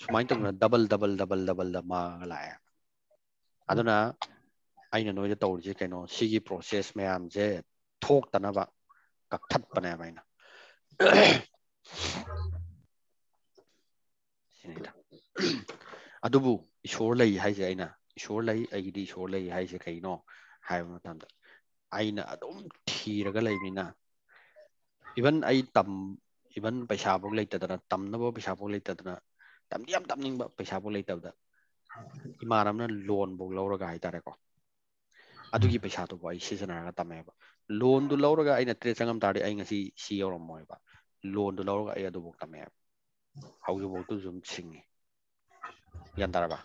ꯁꯨꯃꯥꯏꯅ ꯇꯧꯗꯅ ꯗꯕꯜ ꯗꯕꯜ ꯗꯕꯜ ꯗꯕꯜꯗ ꯃꯥꯡꯉꯒ ꯂꯥꯛꯑꯦ ꯑꯗꯨꯅ ꯑꯩꯅ ꯅꯣꯏꯗ ꯇꯧꯔꯤꯁꯦ ꯀꯩꯅꯣ ꯁꯤꯒꯤ ꯄ꯭ꯔꯣꯁꯦꯁ ꯃꯌꯥꯝꯁꯦ ꯊꯣꯛꯇꯅꯕ ꯀꯛꯊꯠꯄꯅꯦꯕ ꯑꯩꯅ ꯁꯤꯅꯤꯗ ꯑꯗꯨꯕꯨ ꯏꯁꯣꯔ ꯂꯩ ꯍꯥꯏꯁꯦ ꯑꯩꯅ ꯏꯁꯣꯔ ꯂꯩ ꯑꯩꯒꯤꯗꯤ ꯏꯁꯣꯔ ꯂꯩ ꯍꯥꯏꯁꯦ ꯀꯩꯅꯣ ꯍꯥꯏꯕ ꯃꯇꯝꯗ ꯑꯩꯅ ꯑꯗꯨꯝ ꯊꯤꯔꯒ ꯂꯩꯕꯅꯤꯅ ꯏꯚꯟ ꯑꯩ ꯇꯝ ꯏꯚꯟ ꯄꯩꯁꯥꯐꯧ ꯂꯩꯇꯗꯅ ꯇꯝꯅꯕ ꯄꯩꯁꯥꯐꯥꯎ ꯂꯩꯇꯗꯅ ꯇꯝꯗꯤ ꯌꯥꯝ ꯇꯝꯅꯤꯡꯕ ꯄꯩꯁꯥꯐꯥꯎ ꯂꯩꯇꯕꯗ ꯏꯃꯥꯟꯅꯕꯅ ꯂꯣꯟꯐꯧ ꯂꯧꯔꯒ ꯍꯥꯏꯇꯥꯔꯦꯀꯣ ꯑꯗꯨꯒꯤ ꯄꯩꯁꯥꯗꯨꯕꯨ ꯑꯩ ꯁꯤꯖꯤꯟꯅꯔꯒ ꯇꯝꯃꯦꯕ ꯂꯣꯟꯗꯨ ꯂꯧꯔꯒ ꯑꯩꯅ ꯇ꯭ꯔꯦꯠ ꯆꯪꯉꯝ ꯇꯥꯔꯗꯤ ꯑꯩ ꯉꯁꯤ ꯁꯤ ꯌꯧꯔꯝꯃꯣꯏꯕ ꯂꯣꯟꯗꯨ ꯂꯧꯔꯒ ꯑꯩ ꯑꯗꯨꯐꯥꯎ ꯇꯝꯃꯛꯑꯦꯕ ꯍꯧꯖꯤꯛꯐꯥꯎꯗꯁꯨ ꯑꯗꯨꯝ ꯁꯤꯡꯉꯤ ꯒ꯭ꯌꯥꯟ ꯇꯥꯔꯕ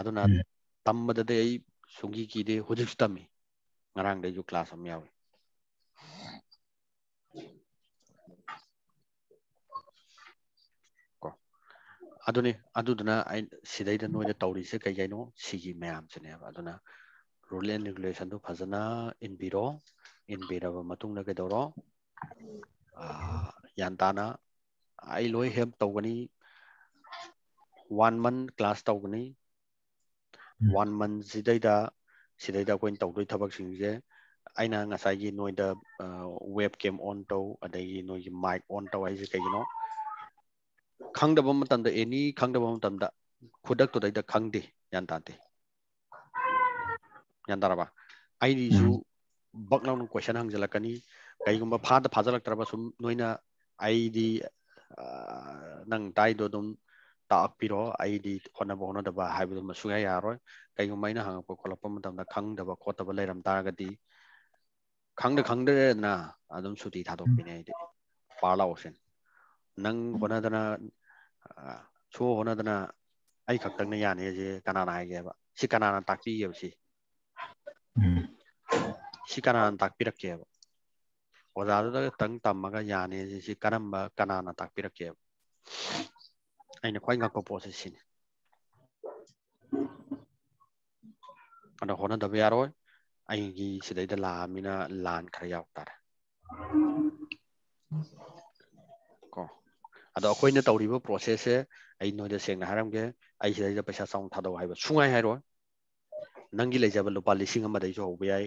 ꯑꯗꯨꯅ ꯇꯝꯕꯗꯗꯤ ꯑꯩ ꯁꯨꯡꯀꯤ ꯀꯤꯗꯦ ꯍꯧꯖꯤꯛꯁꯨ ꯇꯝꯃꯤ ꯉꯔꯥꯡꯗꯩꯁꯨ ꯀ꯭ꯂꯥꯁ ꯑꯃ ꯌꯥꯎꯏ ꯀꯣ ꯑꯗꯨꯅꯤ ꯑꯗꯨꯗꯨꯅ ꯑꯩ ꯁꯤꯗꯩꯗ ꯅꯣꯏꯗ ꯇꯧꯔꯤꯁꯦ ꯀꯩ ꯀꯩꯅꯣ ꯁꯤꯒꯤ ꯃꯌꯥꯝꯁꯤꯅꯦꯕ ꯑꯗꯨꯅ ꯔꯨꯜ ꯑꯦꯟ ꯔꯤꯒꯨꯂꯦꯁꯟꯗꯨ ꯐꯖꯅ ꯏꯟꯕꯤꯔꯣ in beda ba matung na kedo ro ah, yan ta na ai loi hem to gani. One month class to gani. Hmm. One month sidai da sidai da koin to doi thabak sing je. Ai na ngasa gi noi da ah, webcam on to adai gi noi gi mic on to ai sikai gi no. Khang da ba matam da any khang da ba matam da khodak to da khang de yan ta te. Yan ta ra ba. Ai ri ꯕꯛ ꯂꯥꯎꯅ ꯀꯣꯏꯁꯟ ꯍꯪꯖꯤꯜꯂꯛꯀꯅꯤ ꯀꯩꯒꯨꯝꯕ ꯐꯥꯗ ꯐꯥꯖꯤꯜꯂꯛꯇ꯭ꯔꯕ ꯁꯨꯝ ꯅꯣꯏꯅ ꯑꯩꯗꯤ ꯅꯪ ꯇꯥꯏꯗꯣ ꯑꯗꯨꯝ ꯇꯥꯛꯄꯤꯔꯣ ꯑꯩꯗꯤ ꯍꯣꯠꯅꯕ ꯍꯣꯠꯅꯗꯕ ꯍꯥꯏꯕꯗꯨꯃ ꯁꯨꯡꯌꯥ ꯌꯥꯔꯣꯏ ꯀꯩꯒꯨꯝꯕ ꯑꯩꯅ ꯍꯪꯉꯛꯄ ꯈꯣꯠꯂꯛꯄ ꯃꯇꯝꯗ ꯈꯪꯗꯕ ꯈꯣꯠꯇꯕ ꯂꯩꯔꯝ ꯇꯥꯔꯒꯗꯤ ꯈꯪꯗ ꯈꯪꯗ꯭ꯔꯦꯗꯅ ꯑꯗꯨꯝ ꯁꯨꯇꯤ ꯊꯥꯗꯣꯛꯄꯤꯅꯦ ꯑꯩꯗꯤ ꯄꯥꯔ ꯂꯥꯛꯑꯣꯁꯤꯅꯤ ꯅꯪ ꯍꯣꯠꯅꯗꯅ ꯁꯨ ꯍꯣꯠꯅꯗꯅ ꯑꯩ ꯈꯛꯇꯪꯅ ꯌꯥꯅꯤꯁꯦ ꯀꯅꯥꯅ ꯍꯥꯏꯒꯦꯕ? ꯁꯤ ꯀꯅꯥꯅ ꯇꯥꯛꯄꯤꯒꯦꯕ ꯁꯤ ꯁꯤ ꯀꯅꯥꯅ ꯇꯥꯛꯄꯤꯔꯛꯀꯦꯕ ꯑꯣꯖꯥꯗꯨꯗ ꯈꯛꯇꯪ ꯇꯝꯃꯒ ꯌꯥꯅꯤ ꯁꯤ ꯀꯔꯝꯕ ꯀꯅꯥꯅ ꯇꯥꯛꯄꯤꯔꯛꯀꯦꯕ ꯑꯩꯅ ꯈ꯭ꯋꯥꯏ ꯉꯛꯄ ꯄꯣꯠꯁꯦ ꯁꯤꯅꯤ ꯑꯗꯣ ꯍꯣꯠꯅꯗꯕ ꯌꯥꯔꯣꯏ ꯑꯩꯒꯤ ꯁꯤꯗꯩꯗ ꯂꯥꯛꯑꯃꯤꯅ ꯂꯥꯟ ꯈꯔ ꯌꯥꯎ ꯇꯥꯔꯦ ꯀꯣ ꯑꯗꯣ ꯑꯩꯈꯣꯏꯅ ꯇꯧꯔꯤꯕ ꯄ꯭ꯔꯣꯁꯦꯁꯁꯦ ꯑꯩ ꯅꯣꯏꯗ ꯁꯦꯡꯅ ꯍꯥꯏꯔꯝꯒꯦ ꯑꯩ ꯁꯤꯗꯩꯗ ꯄꯩꯁꯥ ꯆꯥꯎꯅ ꯊꯥꯗꯧ ꯍꯥꯏꯕ ꯁꯨꯡꯉꯥꯏ ꯍꯥꯏꯔꯣꯏ ꯅꯪꯒꯤ ꯂꯩꯖꯕ ꯂꯨꯄꯥ ꯂꯤꯁꯤꯡ ꯑꯃꯗꯩꯁꯨ ꯍꯧꯕ ꯌꯥꯏ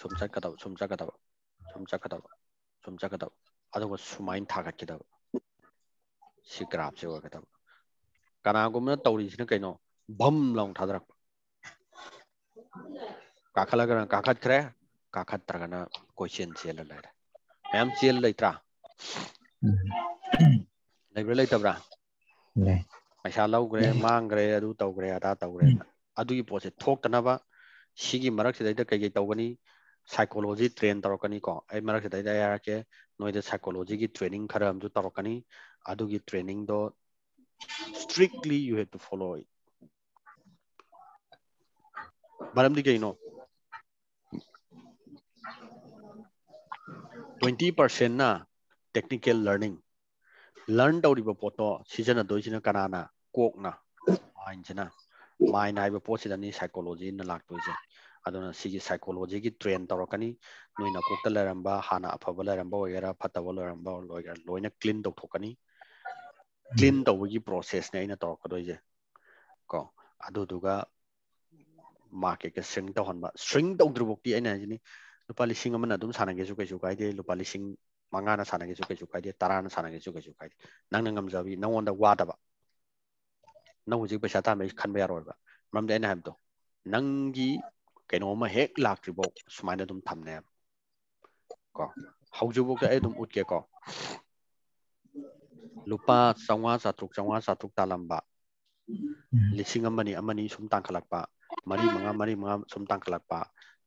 좀 작가다고 좀 작가다고 좀 작가다고 아다고. 수마인 타갔기다고. 시끄럽 지고.가다고. 까나?고면 떠오르시는 거이노 범렁 타더라.고 काखलागरन काखत करे काखत तरगना क्वेश्चन चेल लर मैम चेल लइत्रा लाइब्रेरी लइतब्रा ने पैसा लौग्रे मांग्रे अदु तौग्रे अदा तौग्रे अदुगी पोसे थोक तनाबा सिगी मरक सिदैदा कैगे तौगनी psychology train tarokani ko ai marak dai dai ya ke noi de psychology gi training khara am ju tarokani adu gi training do strictly you have to follow it baram dike no 20% na technical learning learn tauriba poto sijana doisina kanana kokna mind jina nai aiba pot sidani psychology na lak toise ꯑꯗꯨꯅ ꯁꯤꯒꯤ ꯁꯥꯏꯀꯣꯂꯣꯖꯤꯒꯤ train ꯇꯧꯔꯛꯀꯅꯤ ꯅꯣꯏ ꯅꯀꯣꯛꯇ ꯂꯩꯔꯝꯕ ꯍꯥꯟꯅ ꯑꯐꯕ ꯂꯩꯔꯝꯕ ꯑꯣꯏꯒꯦꯔꯥ ꯐꯠꯇꯕ ꯂꯩꯔꯝꯕ ꯑꯣꯏꯒꯦꯔꯥ ꯂꯣꯏꯅ ꯀ꯭ꯂꯤꯟ ꯇꯧꯊꯣꯛꯀꯅꯤ ꯀ꯭ꯂꯤꯟ ꯇꯧꯕꯒꯤ ꯄ꯭ꯔꯣꯁꯦꯁꯅꯦ ꯑꯩꯅ ꯇꯧꯔꯛꯀꯗꯣꯏꯁꯦ ꯀꯣ ꯑꯗꯨꯗꯨꯒ ꯃꯥꯔꯀꯦꯠꯀ ꯁ꯭ꯔꯤꯡ ꯇꯧꯍꯟꯕ ꯁ꯭ꯔꯤꯡ ꯇꯧꯗ꯭ꯔꯤꯐꯥꯎꯗꯤ ꯑꯩꯅ ꯍꯥꯏꯁꯤꯅꯤ ꯂꯨꯄꯥ ꯂꯤꯁꯤꯡ ꯑꯃꯅ ꯑꯗꯨꯝ ꯁꯥꯟꯅꯒꯦꯁꯨ ꯀꯩꯁꯨ ꯀꯥꯏꯗꯦ ꯂꯨꯄꯥ ꯂꯤꯁꯤꯡ ꯃꯉꯥꯅ ꯁꯥꯟꯅꯒꯦꯁꯨ ꯀꯩꯁꯨ ꯀꯥꯏꯗꯦ ꯇꯔꯥꯅ ꯁꯥꯟꯅꯒꯦꯁꯨ ꯀꯩꯁꯨ ꯀꯥꯏꯗꯦ ꯅꯪꯅ ꯉꯝꯖꯕꯤ ꯅꯪꯉꯣꯟꯗ ꯋꯥꯗꯕ ꯅꯪ ꯍꯧꯖꯤꯛ ꯄꯩꯁꯥ ꯇꯥꯟꯕꯩ ꯈꯟꯕ ꯌꯥꯔꯣꯏꯕ ꯃꯔꯝꯗꯤ ꯑꯩꯅ ꯍꯥꯏꯕꯗꯣ ꯅꯪꯒꯤ ꯀꯩꯅꯣꯝꯃ ꯍꯦꯛ ꯂꯥꯛꯇ꯭ꯔꯤꯐꯥꯎ ꯁꯨꯃꯥꯏꯅ ꯑꯗꯨꯝ ꯊꯝꯅꯦꯕ ꯀꯣ ꯍꯧꯖꯤꯛꯐꯥꯎꯗ ꯑꯩ ꯑꯗꯨꯝ ꯎꯠꯀꯦꯀꯣ ꯂꯨꯄꯥ ꯆꯥꯝꯃꯉꯥ ꯆꯥꯇ꯭ꯔꯨꯛ ꯆꯥꯝꯃꯉꯥ ꯆꯥꯇ꯭ꯔꯨꯛ ꯇꯥꯜꯂꯝꯕ ꯂꯤꯁꯤꯡ ꯑꯃꯅꯤ ꯑꯃꯅꯤ ꯁꯨꯝ ꯇꯥꯡꯈꯠꯂꯛꯄ ꯃꯔꯤ ꯃꯉꯥ ꯃꯔꯤ ꯃꯉꯥ ꯁꯨꯝ ꯇꯥꯡꯈꯠꯂꯛꯄ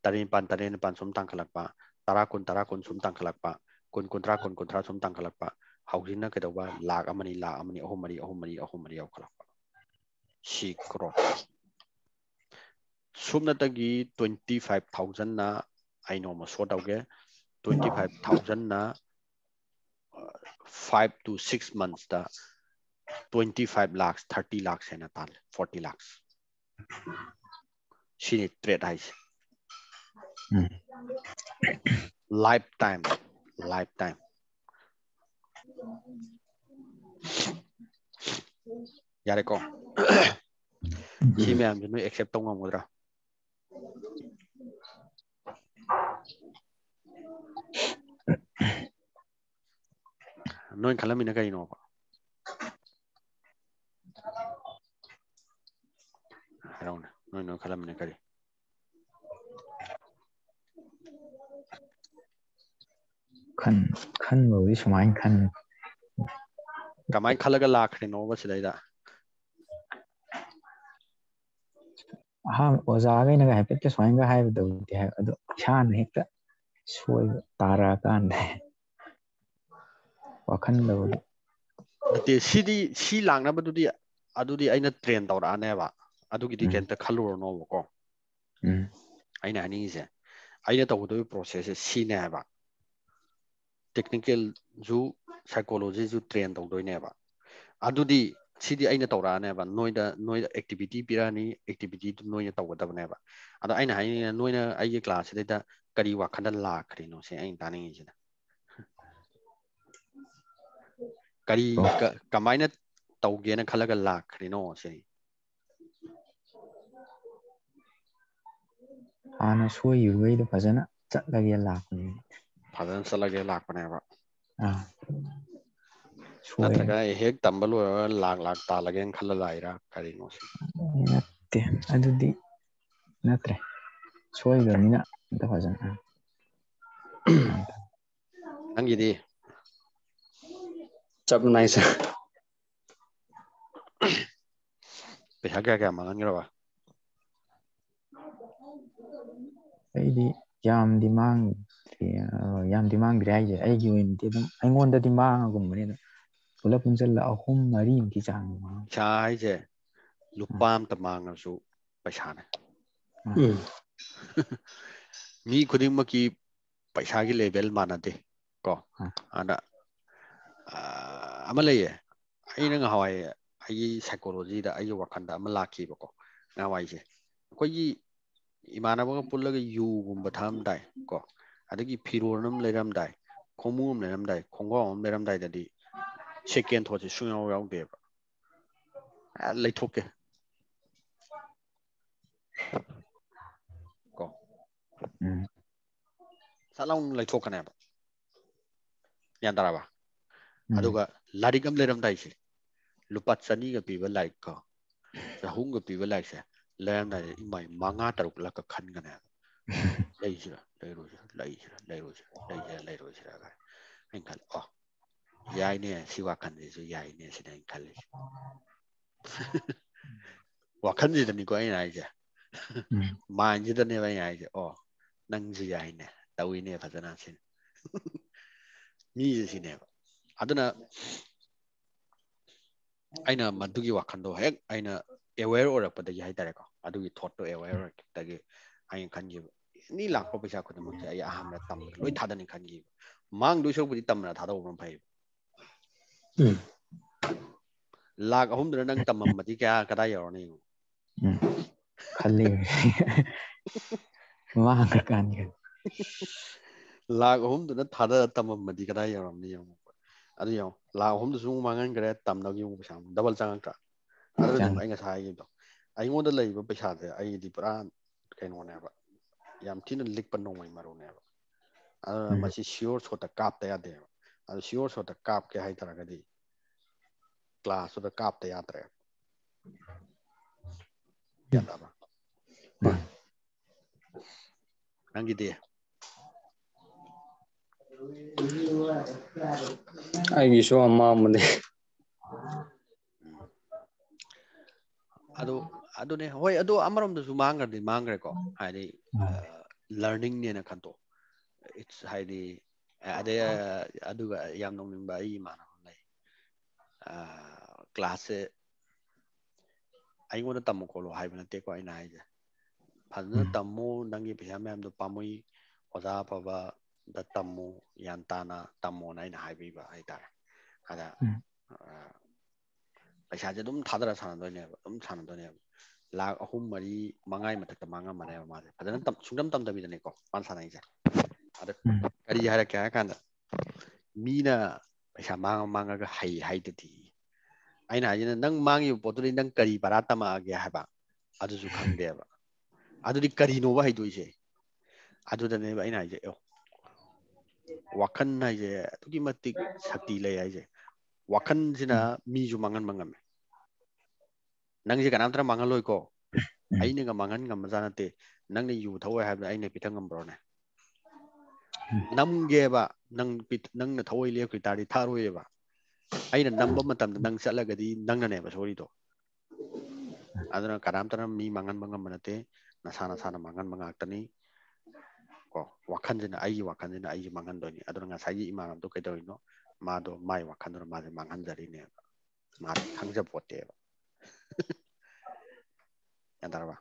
ꯇꯔꯦꯠ ꯅꯤꯄꯥꯜ ꯇꯔꯦꯠ ꯅꯤꯄꯥꯜ ꯁꯨꯝ ꯇꯥꯡꯈꯠꯂꯛꯄ ꯇꯔꯥ ꯀꯨꯟ ꯇꯔꯥ ꯀꯨꯟ ꯁꯨꯝ ꯇꯥꯡꯈꯠꯂꯛꯄ ꯀꯨꯟ ꯀꯨꯟꯊ꯭ꯔꯥ ꯀꯨꯟ ꯀꯨꯟꯊ꯭ꯔꯥ ꯁꯨꯝ ꯇꯥꯡꯈꯠꯂꯛꯄ ꯍꯧꯖꯤꯛꯅ ꯀꯩꯗꯧꯕ ꯂꯥꯛ ꯑꯃꯅꯤ ꯂꯥꯛ ꯑꯃꯅꯤ ꯑꯍꯨꯝ ꯃꯔꯤ ꯑꯍꯨꯝ ꯃꯔꯤ ꯑꯍꯨꯝ ꯃꯔꯤ ꯌꯧꯈꯠꯂꯛꯄ ꯁꯤ ꯀ꯭ꯔꯣꯠꯁ ꯁꯨꯞꯅꯇꯒꯤ ꯇ꯭ꯋꯦꯟꯇꯤ ꯐꯥꯏꯚ ꯊꯥꯎꯖꯟꯅ ꯑꯩ ꯅꯣꯡꯃ ꯁꯣ ꯇꯧꯒꯦ ꯇ꯭ꯋꯦꯟꯇꯤ ꯐꯥꯏꯚ ꯊꯥꯎꯖꯟꯅ five to six ꯃꯟꯁꯇ twenty five lakhs thirty lakhs ꯍꯦꯟꯅ ꯇꯥꯜꯂꯦ ꯐꯣꯔꯇꯤ ꯂꯥꯛꯁ ꯁꯤꯅꯤ ꯇ꯭ꯔꯦꯠ ꯍꯥꯏꯁꯦ ꯂꯥꯏꯐ ꯇꯥꯏꯝ ꯂꯥꯏꯐ ꯇꯥꯏꯝ ꯌꯥꯔꯦꯀꯣ ꯁꯤ ꯃꯌꯥꯝꯁꯦ ꯅꯣꯏ ꯑꯦꯛꯁꯦꯞ ꯇꯧ ꯉꯝꯒꯗ꯭ꯔꯥ ꯅꯣꯏ ꯈꯜꯂꯝꯃꯤꯅ ꯀꯩꯅꯣꯕ ꯍꯥꯏꯔꯥꯎꯅꯦ ꯅꯣꯏ ꯅꯣꯏ ꯈꯜꯂꯝꯃꯤꯅ ꯀꯔꯤ ꯈꯟ ꯈꯟꯕꯕꯨꯗꯤ ꯁꯨꯃꯥꯏꯅ ꯈꯟ ꯀꯃꯥꯏꯅ ꯈꯜꯂꯒ ꯂꯥꯛꯈ꯭ꯔꯤꯅꯣꯕ ꯁꯤꯗꯩꯗ ꯑꯍꯥꯟꯕ ꯑꯣꯖꯥꯈꯩꯅꯒ ꯍꯥꯏꯐꯦꯠꯀ ꯁꯨꯃꯥꯏꯅꯒ ꯍꯥꯏꯕꯗꯕꯨꯗꯤ ꯍꯥꯏ ꯑꯗꯣ ꯏꯁꯥꯅ ꯍꯦꯛꯇ ꯁꯣꯏꯕ ꯇꯥꯔꯛꯑꯀꯥꯟꯗ ꯋꯥꯈꯟꯗꯕꯨꯗꯤ ꯅꯠꯇꯦ ꯁꯤꯗꯤ ꯁꯤ ꯂꯥꯛꯅꯕꯗꯨꯗꯤ ꯑꯗꯨꯗꯤ ꯑꯩꯅ ꯇ꯭ꯔꯦꯟ ꯇꯧꯔꯛꯑꯅꯦꯕ ꯑꯗꯨꯒꯤꯗꯤ ꯀꯩꯝꯇ ꯈꯜꯂꯨꯔꯅꯣꯕꯀꯣ ꯎꯝ ꯑꯩꯅ ꯍꯥꯏꯅꯤꯡꯉꯤꯁꯦ ꯑꯩꯅ ꯇꯧꯒꯗꯧꯔꯤꯕ ꯄ꯭ꯔꯣꯁꯦꯁꯁꯦ ꯁꯤꯅꯦ ꯍꯥꯏꯕ ꯇꯦꯛꯅꯤꯀꯦꯜꯁꯨ ꯁꯥꯏꯀꯣꯂꯣꯖꯤꯁꯨ ꯇ꯭ꯔꯦꯟ ꯇꯧꯗꯣꯏꯅꯦꯕ ꯑꯗꯨꯗꯤ ꯁꯤꯗꯤ ꯑꯩꯅ ꯇꯧꯔꯛꯑꯅꯦꯕ ꯅꯣꯏꯗ ꯅꯣꯏꯗ ꯑꯦꯛꯇꯤꯚꯤꯇꯤ ꯄꯤꯔꯛꯑꯅꯤ ꯑꯦꯛꯇꯤꯚꯤꯇꯤꯗꯨ ꯅꯣꯏꯅ ꯇꯧꯒꯗꯕꯅꯦꯕ ꯑꯗꯣ ꯑꯩꯅ ꯍꯥꯏꯅꯤꯡꯉꯤꯅ ꯅꯣꯏꯅ ꯑꯩꯒꯤ ꯀ꯭ꯂꯥꯁꯁꯤꯗꯩꯗ ꯀꯔꯤ ꯋꯥꯈꯜꯗ ꯂꯥꯛꯈ꯭ꯔꯤꯅꯣ ꯁꯤ ꯑꯩꯅ ꯇꯥꯅꯤꯡꯉꯤꯁꯤꯅ ꯀꯔꯤ ꯀꯃꯥꯏꯅ ꯇꯧꯒꯦꯅ ꯈꯜꯂꯒ ꯂꯥꯛꯈ꯭ꯔꯤꯅꯣ ꯁꯤꯅꯤ ꯍꯥꯟꯅ ꯁꯣꯏꯈꯤꯕꯈꯩꯗꯣ ꯐꯖꯅ ꯆꯠꯂꯒꯦ ꯂꯥꯛꯄꯅꯦ ꯐꯖꯅ ꯆꯠꯂꯒꯦ ꯂꯥꯛꯄꯅꯦꯕ ꯑꯥ ꯁꯣꯏꯔꯦ ꯅꯠꯇ꯭ꯔꯒ ꯍꯦꯛ ꯇꯝꯕ ꯂꯣꯏꯔꯒ ꯂꯥꯛ ꯂꯥꯛ ꯇꯥꯜꯂꯒꯦꯅ ꯈꯜꯂ ꯂꯥꯛꯏꯔꯥ ꯀꯔꯤꯅꯣ ꯁꯤ ꯅꯠꯇꯦ ꯑꯗꯨꯗꯤ ꯅꯠꯇ꯭ꯔꯦ ꯁꯣꯏꯈ꯭ꯔꯕꯅꯤꯅ ꯑꯝꯇ ꯐꯖꯅ ꯅꯪꯒꯤꯗꯤ ꯆꯞ ꯃꯥꯟꯅꯩ ꯁꯥꯔ ꯄꯩꯁꯥ ꯀꯌꯥ ꯀꯌꯥ ꯃꯥꯡꯍꯟꯈ꯭ꯔꯕ ꯑꯩꯗꯤ ꯌꯥꯝꯗꯤ ꯃꯥꯡ ꯌꯥꯝꯗꯤ ꯃꯥꯡꯗ꯭ꯔꯦ ꯍꯥꯏꯁꯦ ꯑꯩꯒꯤ ꯑꯣꯏꯅꯗꯤ ꯑꯗꯨꯝ ꯑꯩꯉꯣꯟꯗꯗꯤ ꯃꯥꯡꯉꯒꯨꯝꯕꯅꯤ ꯑꯗꯨꯝ 라푼젤라 아홈 마린 기장마 자 이제 루밤 따망아수 빠샤네 미 고딩마기 빠샤기 레벨 마나데 거 아나 아말레예 아이는 하와이 아이 사이코로지다 아이 와칸다 아말라키버고 나와이제 거기 이만하고 불러가 유군바 다음다이 거 아득이 피로는 내람다이 고무음 내람다이 공과음 내람다이다디 ꯁꯦꯀꯦꯟ ꯊꯣꯠꯁꯦ ꯁꯨꯡꯌꯥꯎ ꯌꯥꯎꯗꯦꯕ ꯂꯩꯊꯣꯛꯀꯦ ꯀꯣ ꯎꯝ ꯁꯠ ꯂꯥꯎꯅ ꯂꯩꯊꯣꯛꯀꯅꯦꯕ ꯒ꯭ꯌꯥꯟ ꯇꯥꯔꯕ ꯎꯝ ꯑꯗꯨꯒ ꯂꯥꯏꯔꯤꯛ ꯑꯃ ꯂꯩꯔꯝꯗꯥꯏꯁꯦ ꯂꯨꯄꯥ ꯆꯅꯤꯒ ꯄꯤꯕ ꯂꯥꯏꯔꯤꯛꯀꯣ ꯆꯍꯨꯝꯒ ꯄꯤꯕ ꯂꯥꯏꯔꯤꯛꯁꯦ ꯂꯩꯔꯝꯗꯥꯏꯗ ꯏꯃꯥꯏ ꯃꯉꯥ ꯇꯔꯨꯛꯂꯛꯀ ꯈꯟꯒꯅꯦꯕ ꯂꯩꯁꯤꯔꯥ ꯂꯩꯔꯣꯏꯁꯤꯔꯥ ꯂꯩꯁꯤꯔꯥ ꯂꯩꯔꯣꯏꯁꯤꯔꯥ ꯂꯩꯁꯤꯔꯥ ꯂꯩꯔꯣꯏꯁꯤꯔꯥ ꯀꯥꯏ ꯑꯩꯅ ꯈꯜꯂꯦ ꯑꯣ ꯌꯥꯏꯅꯦ ꯁꯤ ꯋꯥꯈꯜꯁꯤꯁꯨ ꯌꯥꯏꯅꯦ ꯁꯤꯅ ꯑꯩꯅ ꯈꯜꯂꯤꯁꯦ ꯋꯥꯈꯟꯁꯤꯗꯅꯤꯀꯣ ꯑꯩꯅ ꯍꯥꯏꯁꯦ ꯃꯥꯏꯟꯁꯤꯗꯅꯦꯕ ꯑꯩꯅ ꯍꯥꯏꯁꯦ ꯑꯣ ꯅꯪꯁꯨ ꯌꯥꯏꯅꯦ ꯇꯧꯏꯅꯦ ꯐꯖꯅ ꯁꯤꯅꯤ ꯃꯤꯁꯦ ꯁꯤꯅꯦꯕ ꯑꯗꯨꯅ ꯑꯩꯅ ꯃꯗꯨꯒꯤ ꯋꯥꯈꯟꯗꯣ ꯍꯦꯛ ꯑꯩꯅ ꯑꯦꯋꯦꯔ ꯑꯣꯏꯔꯛꯄꯗꯒꯤ ꯍꯥꯏꯇꯥꯔꯦꯀꯣ ꯑꯗꯨꯒꯤ ꯊꯣꯠꯇꯣ ꯑꯦꯋꯦꯔ ꯑꯣꯏꯔꯛꯄꯗꯒꯤ ꯑꯩꯅ ꯈꯟꯈꯤꯕ ꯑꯦꯅꯤ ꯂꯥꯛꯄ ꯄꯩꯁꯥ ꯈꯨꯗꯤꯡꯃꯛꯁꯦ ꯑꯩ ꯑꯍꯥꯟꯕꯗ ꯇꯝꯕꯗ ꯂꯣꯏ ꯊꯥꯗꯅꯤ ꯈꯟꯈꯤꯕ ꯃꯥꯡꯗꯣꯏ ꯁꯔꯨꯛꯄꯨꯗꯤ ꯇꯝꯕꯅ ꯊꯥꯗꯧꯕꯅ ꯐꯩꯌꯦꯕ ꯎꯝ ꯂꯥꯛ ꯑꯍꯨꯝꯗꯨꯅ ꯅꯪ ꯇꯝꯃꯝꯕꯗꯤ ꯀꯌꯥ ꯀꯗꯥꯏ ꯌꯧꯔꯅꯤ? ꯌꯦꯡꯉꯨ ꯎꯝ ꯈꯜꯂꯤ ꯃꯥꯡꯈ꯭ꯔ ꯀꯥꯟꯒꯤ ꯂꯥꯛ ꯑꯍꯨꯝꯗꯨꯅ ꯊꯥꯗ ꯇꯝꯃꯝꯃꯗꯤ ꯀꯗꯥꯏ ꯌꯧꯔꯝꯅꯤ ꯌꯦꯡꯉꯨ ꯑꯗꯨ ꯌꯦꯡꯉꯣ ꯂꯥꯛ ꯑꯍꯨꯝꯗꯨꯁꯨ ꯑꯃꯨꯛ ꯃꯥꯡꯍꯟꯈ꯭ꯔꯦ ꯇꯝꯅꯕꯒꯤ ꯑꯃꯨꯛ ꯄꯩꯁꯥ ꯑꯃꯨꯛ ꯗꯕꯜ ꯆꯪꯉꯛꯇ꯭ꯔꯥ? ꯑꯗꯨꯅꯅꯦꯕ ꯆꯪꯉꯤ ꯑꯩ ꯉꯁꯥꯏ ꯍꯥꯏꯈꯤꯕꯗꯣ ꯑꯩꯉꯣꯟꯗ ꯂꯩꯔꯤꯕ ꯄꯩꯁꯥꯁꯦ ꯑꯩꯒꯤꯗꯤ ꯄꯨꯔꯥ ꯀꯩꯅꯣꯅꯦꯕ ꯌꯥꯝ ꯊꯤꯅ ꯂꯤꯛꯄ ꯅꯣꯡꯃꯩ ꯃꯔꯨꯅꯦꯕ ꯑꯗꯨꯅ ꯃꯁꯤ ꯁꯤꯌꯣꯔ ꯁꯣꯠꯇ ꯀꯥꯞꯇ ꯌꯥꯗꯦꯕ ꯑꯗꯨ ꯁꯤꯌꯣꯔ ꯁꯣꯠꯇ ꯀꯥꯞꯀꯦ ꯍꯥꯏꯇꯥꯔꯒꯗꯤ ꯀ꯭ꯂꯥꯁꯇꯨꯗ ꯀꯥꯞꯇ ꯌꯥꯗ꯭ꯔꯦ ꯒ꯭ꯌꯥꯟ ꯇꯥꯕ꯭ꯔꯥ ꯍꯣꯏ ꯅꯪꯒꯤꯗꯤ ꯑꯩꯒꯤꯁꯨ ꯑꯃꯝꯕꯅꯦ ꯎꯝ ꯑꯗꯨ ꯑꯗꯨꯅꯦ ꯍꯣꯏ ꯑꯗꯨ ꯑꯃꯔꯣꯝꯗꯁꯨ ꯃꯥꯡꯈ꯭ꯔꯗꯤ ꯃꯥꯡꯈ꯭ꯔꯦꯀꯣ ꯍꯥꯏꯗꯤ ꯂꯔꯅꯤꯡꯅꯦꯅ ꯈꯟꯇꯣ ꯏꯠꯁ ꯍꯥꯏꯗꯤ ada aduga yang nong nimba i mana nai class ai ngona tamu kolo hai bana te ko ai nai ja phana tamu nangi pya me am do pamui oda pa ba da tamu yan ta na tamu nai na hai bi ba ai ta ada paisa ja dum thadara sana do ne dum sana do ne la ahum mari mangai matak ta manga mane ma phana tam sungdam tam da bi da ne ko pan sana ja ada ꯀꯔꯤ ꯍꯥꯏꯔꯛꯀꯦ ꯍꯥꯏꯔ ꯀꯥꯟꯗ ꯃꯤꯅ ꯄꯩꯁꯥ ꯃꯥꯡꯉ ꯃꯥꯡꯉꯒ ꯍꯩ ꯍꯥꯏꯗꯨꯗꯤ ꯑꯩꯅ ꯍꯥꯏꯁꯤꯅ ꯅꯪ ꯃꯥꯡꯉꯤꯕ ꯄꯣꯠꯇꯨꯗꯤ ꯅꯪ ꯀꯔꯤ ꯕꯔꯥ ꯇꯝꯃꯛꯑꯒꯦ ꯍꯥꯏꯕ? ꯑꯗꯨꯁꯨ ꯈꯪꯗꯦꯕ ꯑꯗꯨꯗꯤ ꯀꯔꯤꯅꯣꯕ ꯍꯩꯗꯣꯏꯁꯦ? ꯑꯗꯨꯗꯅꯦꯕ ꯑꯩꯅ ꯍꯥꯏꯖꯦ ꯋꯥꯈꯜ ꯍꯥꯏꯁꯦ ꯑꯗꯨꯛꯀꯤ ꯃꯇꯤꯛ ꯁꯛꯇꯤ ꯂꯩ ꯍꯥꯏꯁꯦ ꯋꯥꯈꯜꯁꯤꯅ ꯃꯤꯁꯨ ꯃꯥꯡꯍꯟꯕ ꯉꯝꯃꯦ ꯅꯪꯁꯦ ꯀꯅꯥꯝꯇꯅ ꯃꯥꯡꯍꯜꯂꯣꯏꯀꯣ? ꯑꯩꯅꯒ ꯃꯥꯡꯍꯟ ꯉꯝꯕꯖꯥꯠ ꯅꯠꯇꯦ ꯅꯪꯅ ꯌꯨ ꯊꯛꯑꯣꯏ ꯍꯥꯏꯕꯗ ꯑꯩꯅ ꯄꯤꯊꯛ ꯉꯝꯕ꯭ꯔꯣꯅꯦ ꯅꯝꯒꯦꯕ ꯅꯪ ꯅꯪꯅ ꯊꯑꯣꯏ ꯂꯦꯞꯈꯤ ꯇꯥꯔꯗꯤ ꯊꯛꯑꯔꯣꯏꯑꯕ ꯑꯩꯅ ꯅꯝꯕ ꯃꯇꯝꯗ ꯅꯪ ꯆꯠꯂꯒꯗꯤ ꯅꯪꯅꯅꯦꯕ ꯁꯣꯔꯤꯗꯣ ꯑꯗꯨꯅ ꯀꯅꯥꯝꯇꯅ ꯃꯤ ꯃꯥꯡꯍꯟꯕ ꯉꯝꯕ ꯅꯠꯇꯦ ꯅꯁꯥ ꯅꯁꯥꯅ ꯃꯥꯡꯍꯟꯕ ꯉꯥꯛꯇꯅꯤ ꯀꯣ ꯋꯥꯈꯜꯁꯤꯅ ꯑꯩꯒꯤ ꯋꯥꯈꯜꯁꯤꯅ ꯑꯩꯒꯤ ꯃꯥꯡꯍꯟꯗꯣꯏꯅꯤ ꯑꯗꯨꯅ ꯉꯁꯥꯏꯒꯤ ꯏꯃꯥꯟꯅꯕꯗꯣ ꯀꯩꯗꯧꯔꯤꯅꯣ ꯃꯥꯗꯣ ꯃꯥꯏ ꯋꯥꯈꯜꯗꯨꯅ ꯃꯥꯁꯦ ꯃꯥꯡꯍꯟꯖꯔꯤꯅꯦꯕ ꯃꯥꯗꯤ ꯈꯪꯖꯄꯣꯠꯇꯦꯕ ꯒ꯭ꯌꯥꯟ ꯇꯥꯔꯕ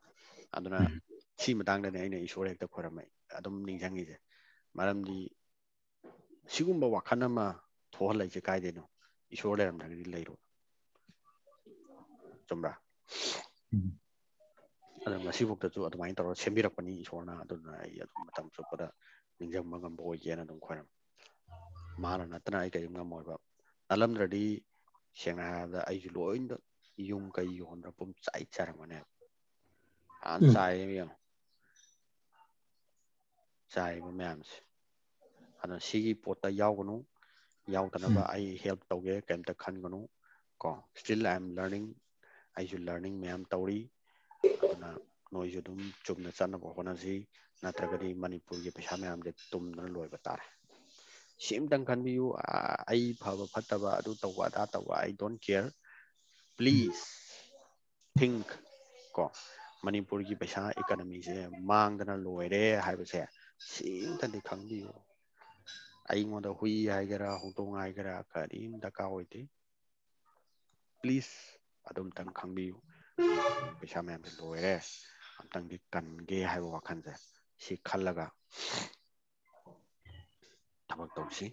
ꯑꯗꯨꯅ ꯁꯤ ꯃꯇꯥꯡꯗꯅꯦ ꯑꯩꯅ ꯏꯁꯣꯔ ꯍꯦꯛꯇ ꯈꯣꯏꯔꯝꯃꯦ ꯑꯗꯨꯝ ꯅꯤꯡꯁꯤꯡꯉꯤꯁꯦ ꯃꯔꯝꯗꯤ ꯁꯤꯒꯨꯝꯕ ꯋꯥꯈꯜ ꯑꯃ ꯊꯣꯛꯍꯜꯂꯛꯏꯁꯦ ꯀꯥꯏꯗꯩꯅꯣ? ꯏꯁꯣꯔ ꯂꯩꯔꯝꯗ꯭ꯔꯒꯗꯤ ꯂꯩꯔꯣꯏ ꯆꯨꯝꯕ꯭ꯔꯥ? ꯑꯗꯣ ꯉꯁꯤꯐꯥꯎꯗꯁꯨ ꯑꯗꯨꯃꯥꯏꯅ ꯇꯧꯔꯒ ꯁꯦꯝꯕꯤꯔꯛꯄꯅꯤ ꯏꯁꯣꯔꯅ ꯑꯗꯨꯅ ꯑꯩ ꯑꯗꯨꯝ ꯃꯇꯝ ꯆꯨꯞꯄꯗ ꯅꯤꯡꯁꯤꯡꯕ ꯉꯝꯕ ꯑꯣꯏꯒꯦꯅ ꯑꯗꯨꯝ ꯈꯣꯏꯔꯝꯃꯤ ꯃꯥꯅ ꯅꯠꯇꯅ ꯑꯩ ꯀꯔꯤꯝ ꯉꯝꯃꯣꯏꯕ ꯅꯠꯂꯝꯗ꯭ꯔꯗꯤ ꯁꯦꯡꯅ ꯍꯥꯏꯔꯕꯗ ꯑꯩꯁꯨ ꯂꯣꯏꯅ ꯌꯨꯝ ꯀꯩ ꯌꯣꯟꯗꯅ ꯄꯨꯝ ꯆꯥꯏ ꯆꯥꯏꯔꯝꯒꯅꯦꯕ ꯐꯖꯅ ꯎꯝ ꯆꯥꯏꯔꯦꯕ ꯌꯦꯡꯉꯣ ꯆꯥꯏꯔꯤꯕ ꯃꯌꯥꯝꯁꯦ ꯑꯗꯨꯅ ꯁꯤꯒꯤ ꯄꯣꯠꯇ ꯌꯥꯎꯒꯅꯨ ꯌꯥꯎꯗꯅꯕ ꯑꯩ ꯍꯦꯜꯞ ꯇꯧꯒꯦ ꯀꯩꯝꯇ ꯈꯟꯒꯅꯨ ꯀꯣ ꯁ꯭ꯇꯤꯜ ꯑꯥꯏ ꯑꯦꯝ ꯂꯔꯅꯤꯡ ꯑꯩꯁꯨ ꯂꯔꯅꯤꯡ ꯃꯌꯥꯝ ꯇꯧꯔꯤ ꯑꯗꯨꯅ ꯅꯣꯏꯁꯨ ꯑꯗꯨꯝ ꯆꯨꯝꯅ ꯆꯠꯅꯕ ꯍꯣꯠꯅꯁꯤ ꯅꯠꯇ꯭ꯔꯒꯗꯤ ꯃꯅꯤꯄꯨꯔꯒꯤ ꯄꯩꯁꯥ ꯃꯌꯥꯝꯁꯦ ꯇꯨꯝꯗꯅ ꯂꯣꯏꯕ ꯇꯥꯔꯦ ꯁꯤꯝꯇꯪ ꯈꯟꯕꯤꯌꯨ ꯑꯩ ꯐꯕ ꯐꯠꯇꯕ ꯑꯗꯨ ꯇꯧꯕ ꯑꯗꯥ ꯇꯧꯕ ꯑꯩ ꯗꯣꯟ ꯀꯦꯌꯔ ꯄ꯭ꯂꯤꯖ ꯊꯤꯡꯛ ꯀꯣ ꯃꯅꯤꯄꯨꯔꯒꯤ ꯄꯩꯁꯥ ꯏꯀꯅꯃꯤꯁꯦ ꯃꯥꯡꯗꯅ ꯂꯣꯏꯔꯦ ꯍꯥꯏꯕꯁꯦ ꯁꯤꯃꯇꯗꯤ ꯈꯪꯕꯤꯌꯨ ꯑꯩꯉꯣꯟꯗ ꯍꯨꯏ ꯍꯥꯏꯒꯦꯔꯥ ꯍꯧꯗꯣꯡ ꯍꯥꯏꯒꯦꯔꯥ ꯀꯔꯤꯝ ꯗꯔꯀꯥꯔ ꯑꯣꯏꯗꯦ ꯄ꯭ꯂꯤꯖ ꯑꯗꯨꯝꯇꯪ ꯈꯪꯕꯤꯌꯨ ꯄꯩꯁꯥ ꯃꯌꯥꯝꯁꯦ ꯂꯣꯏꯔꯦ ꯑꯝꯇꯪꯗꯤ ꯀꯟꯒꯦ ꯍꯥꯏꯕ ꯋꯥꯈꯜꯁꯦ ꯁꯤ ꯈꯜꯂꯒ ꯊꯕꯛ ꯇꯧꯁꯤ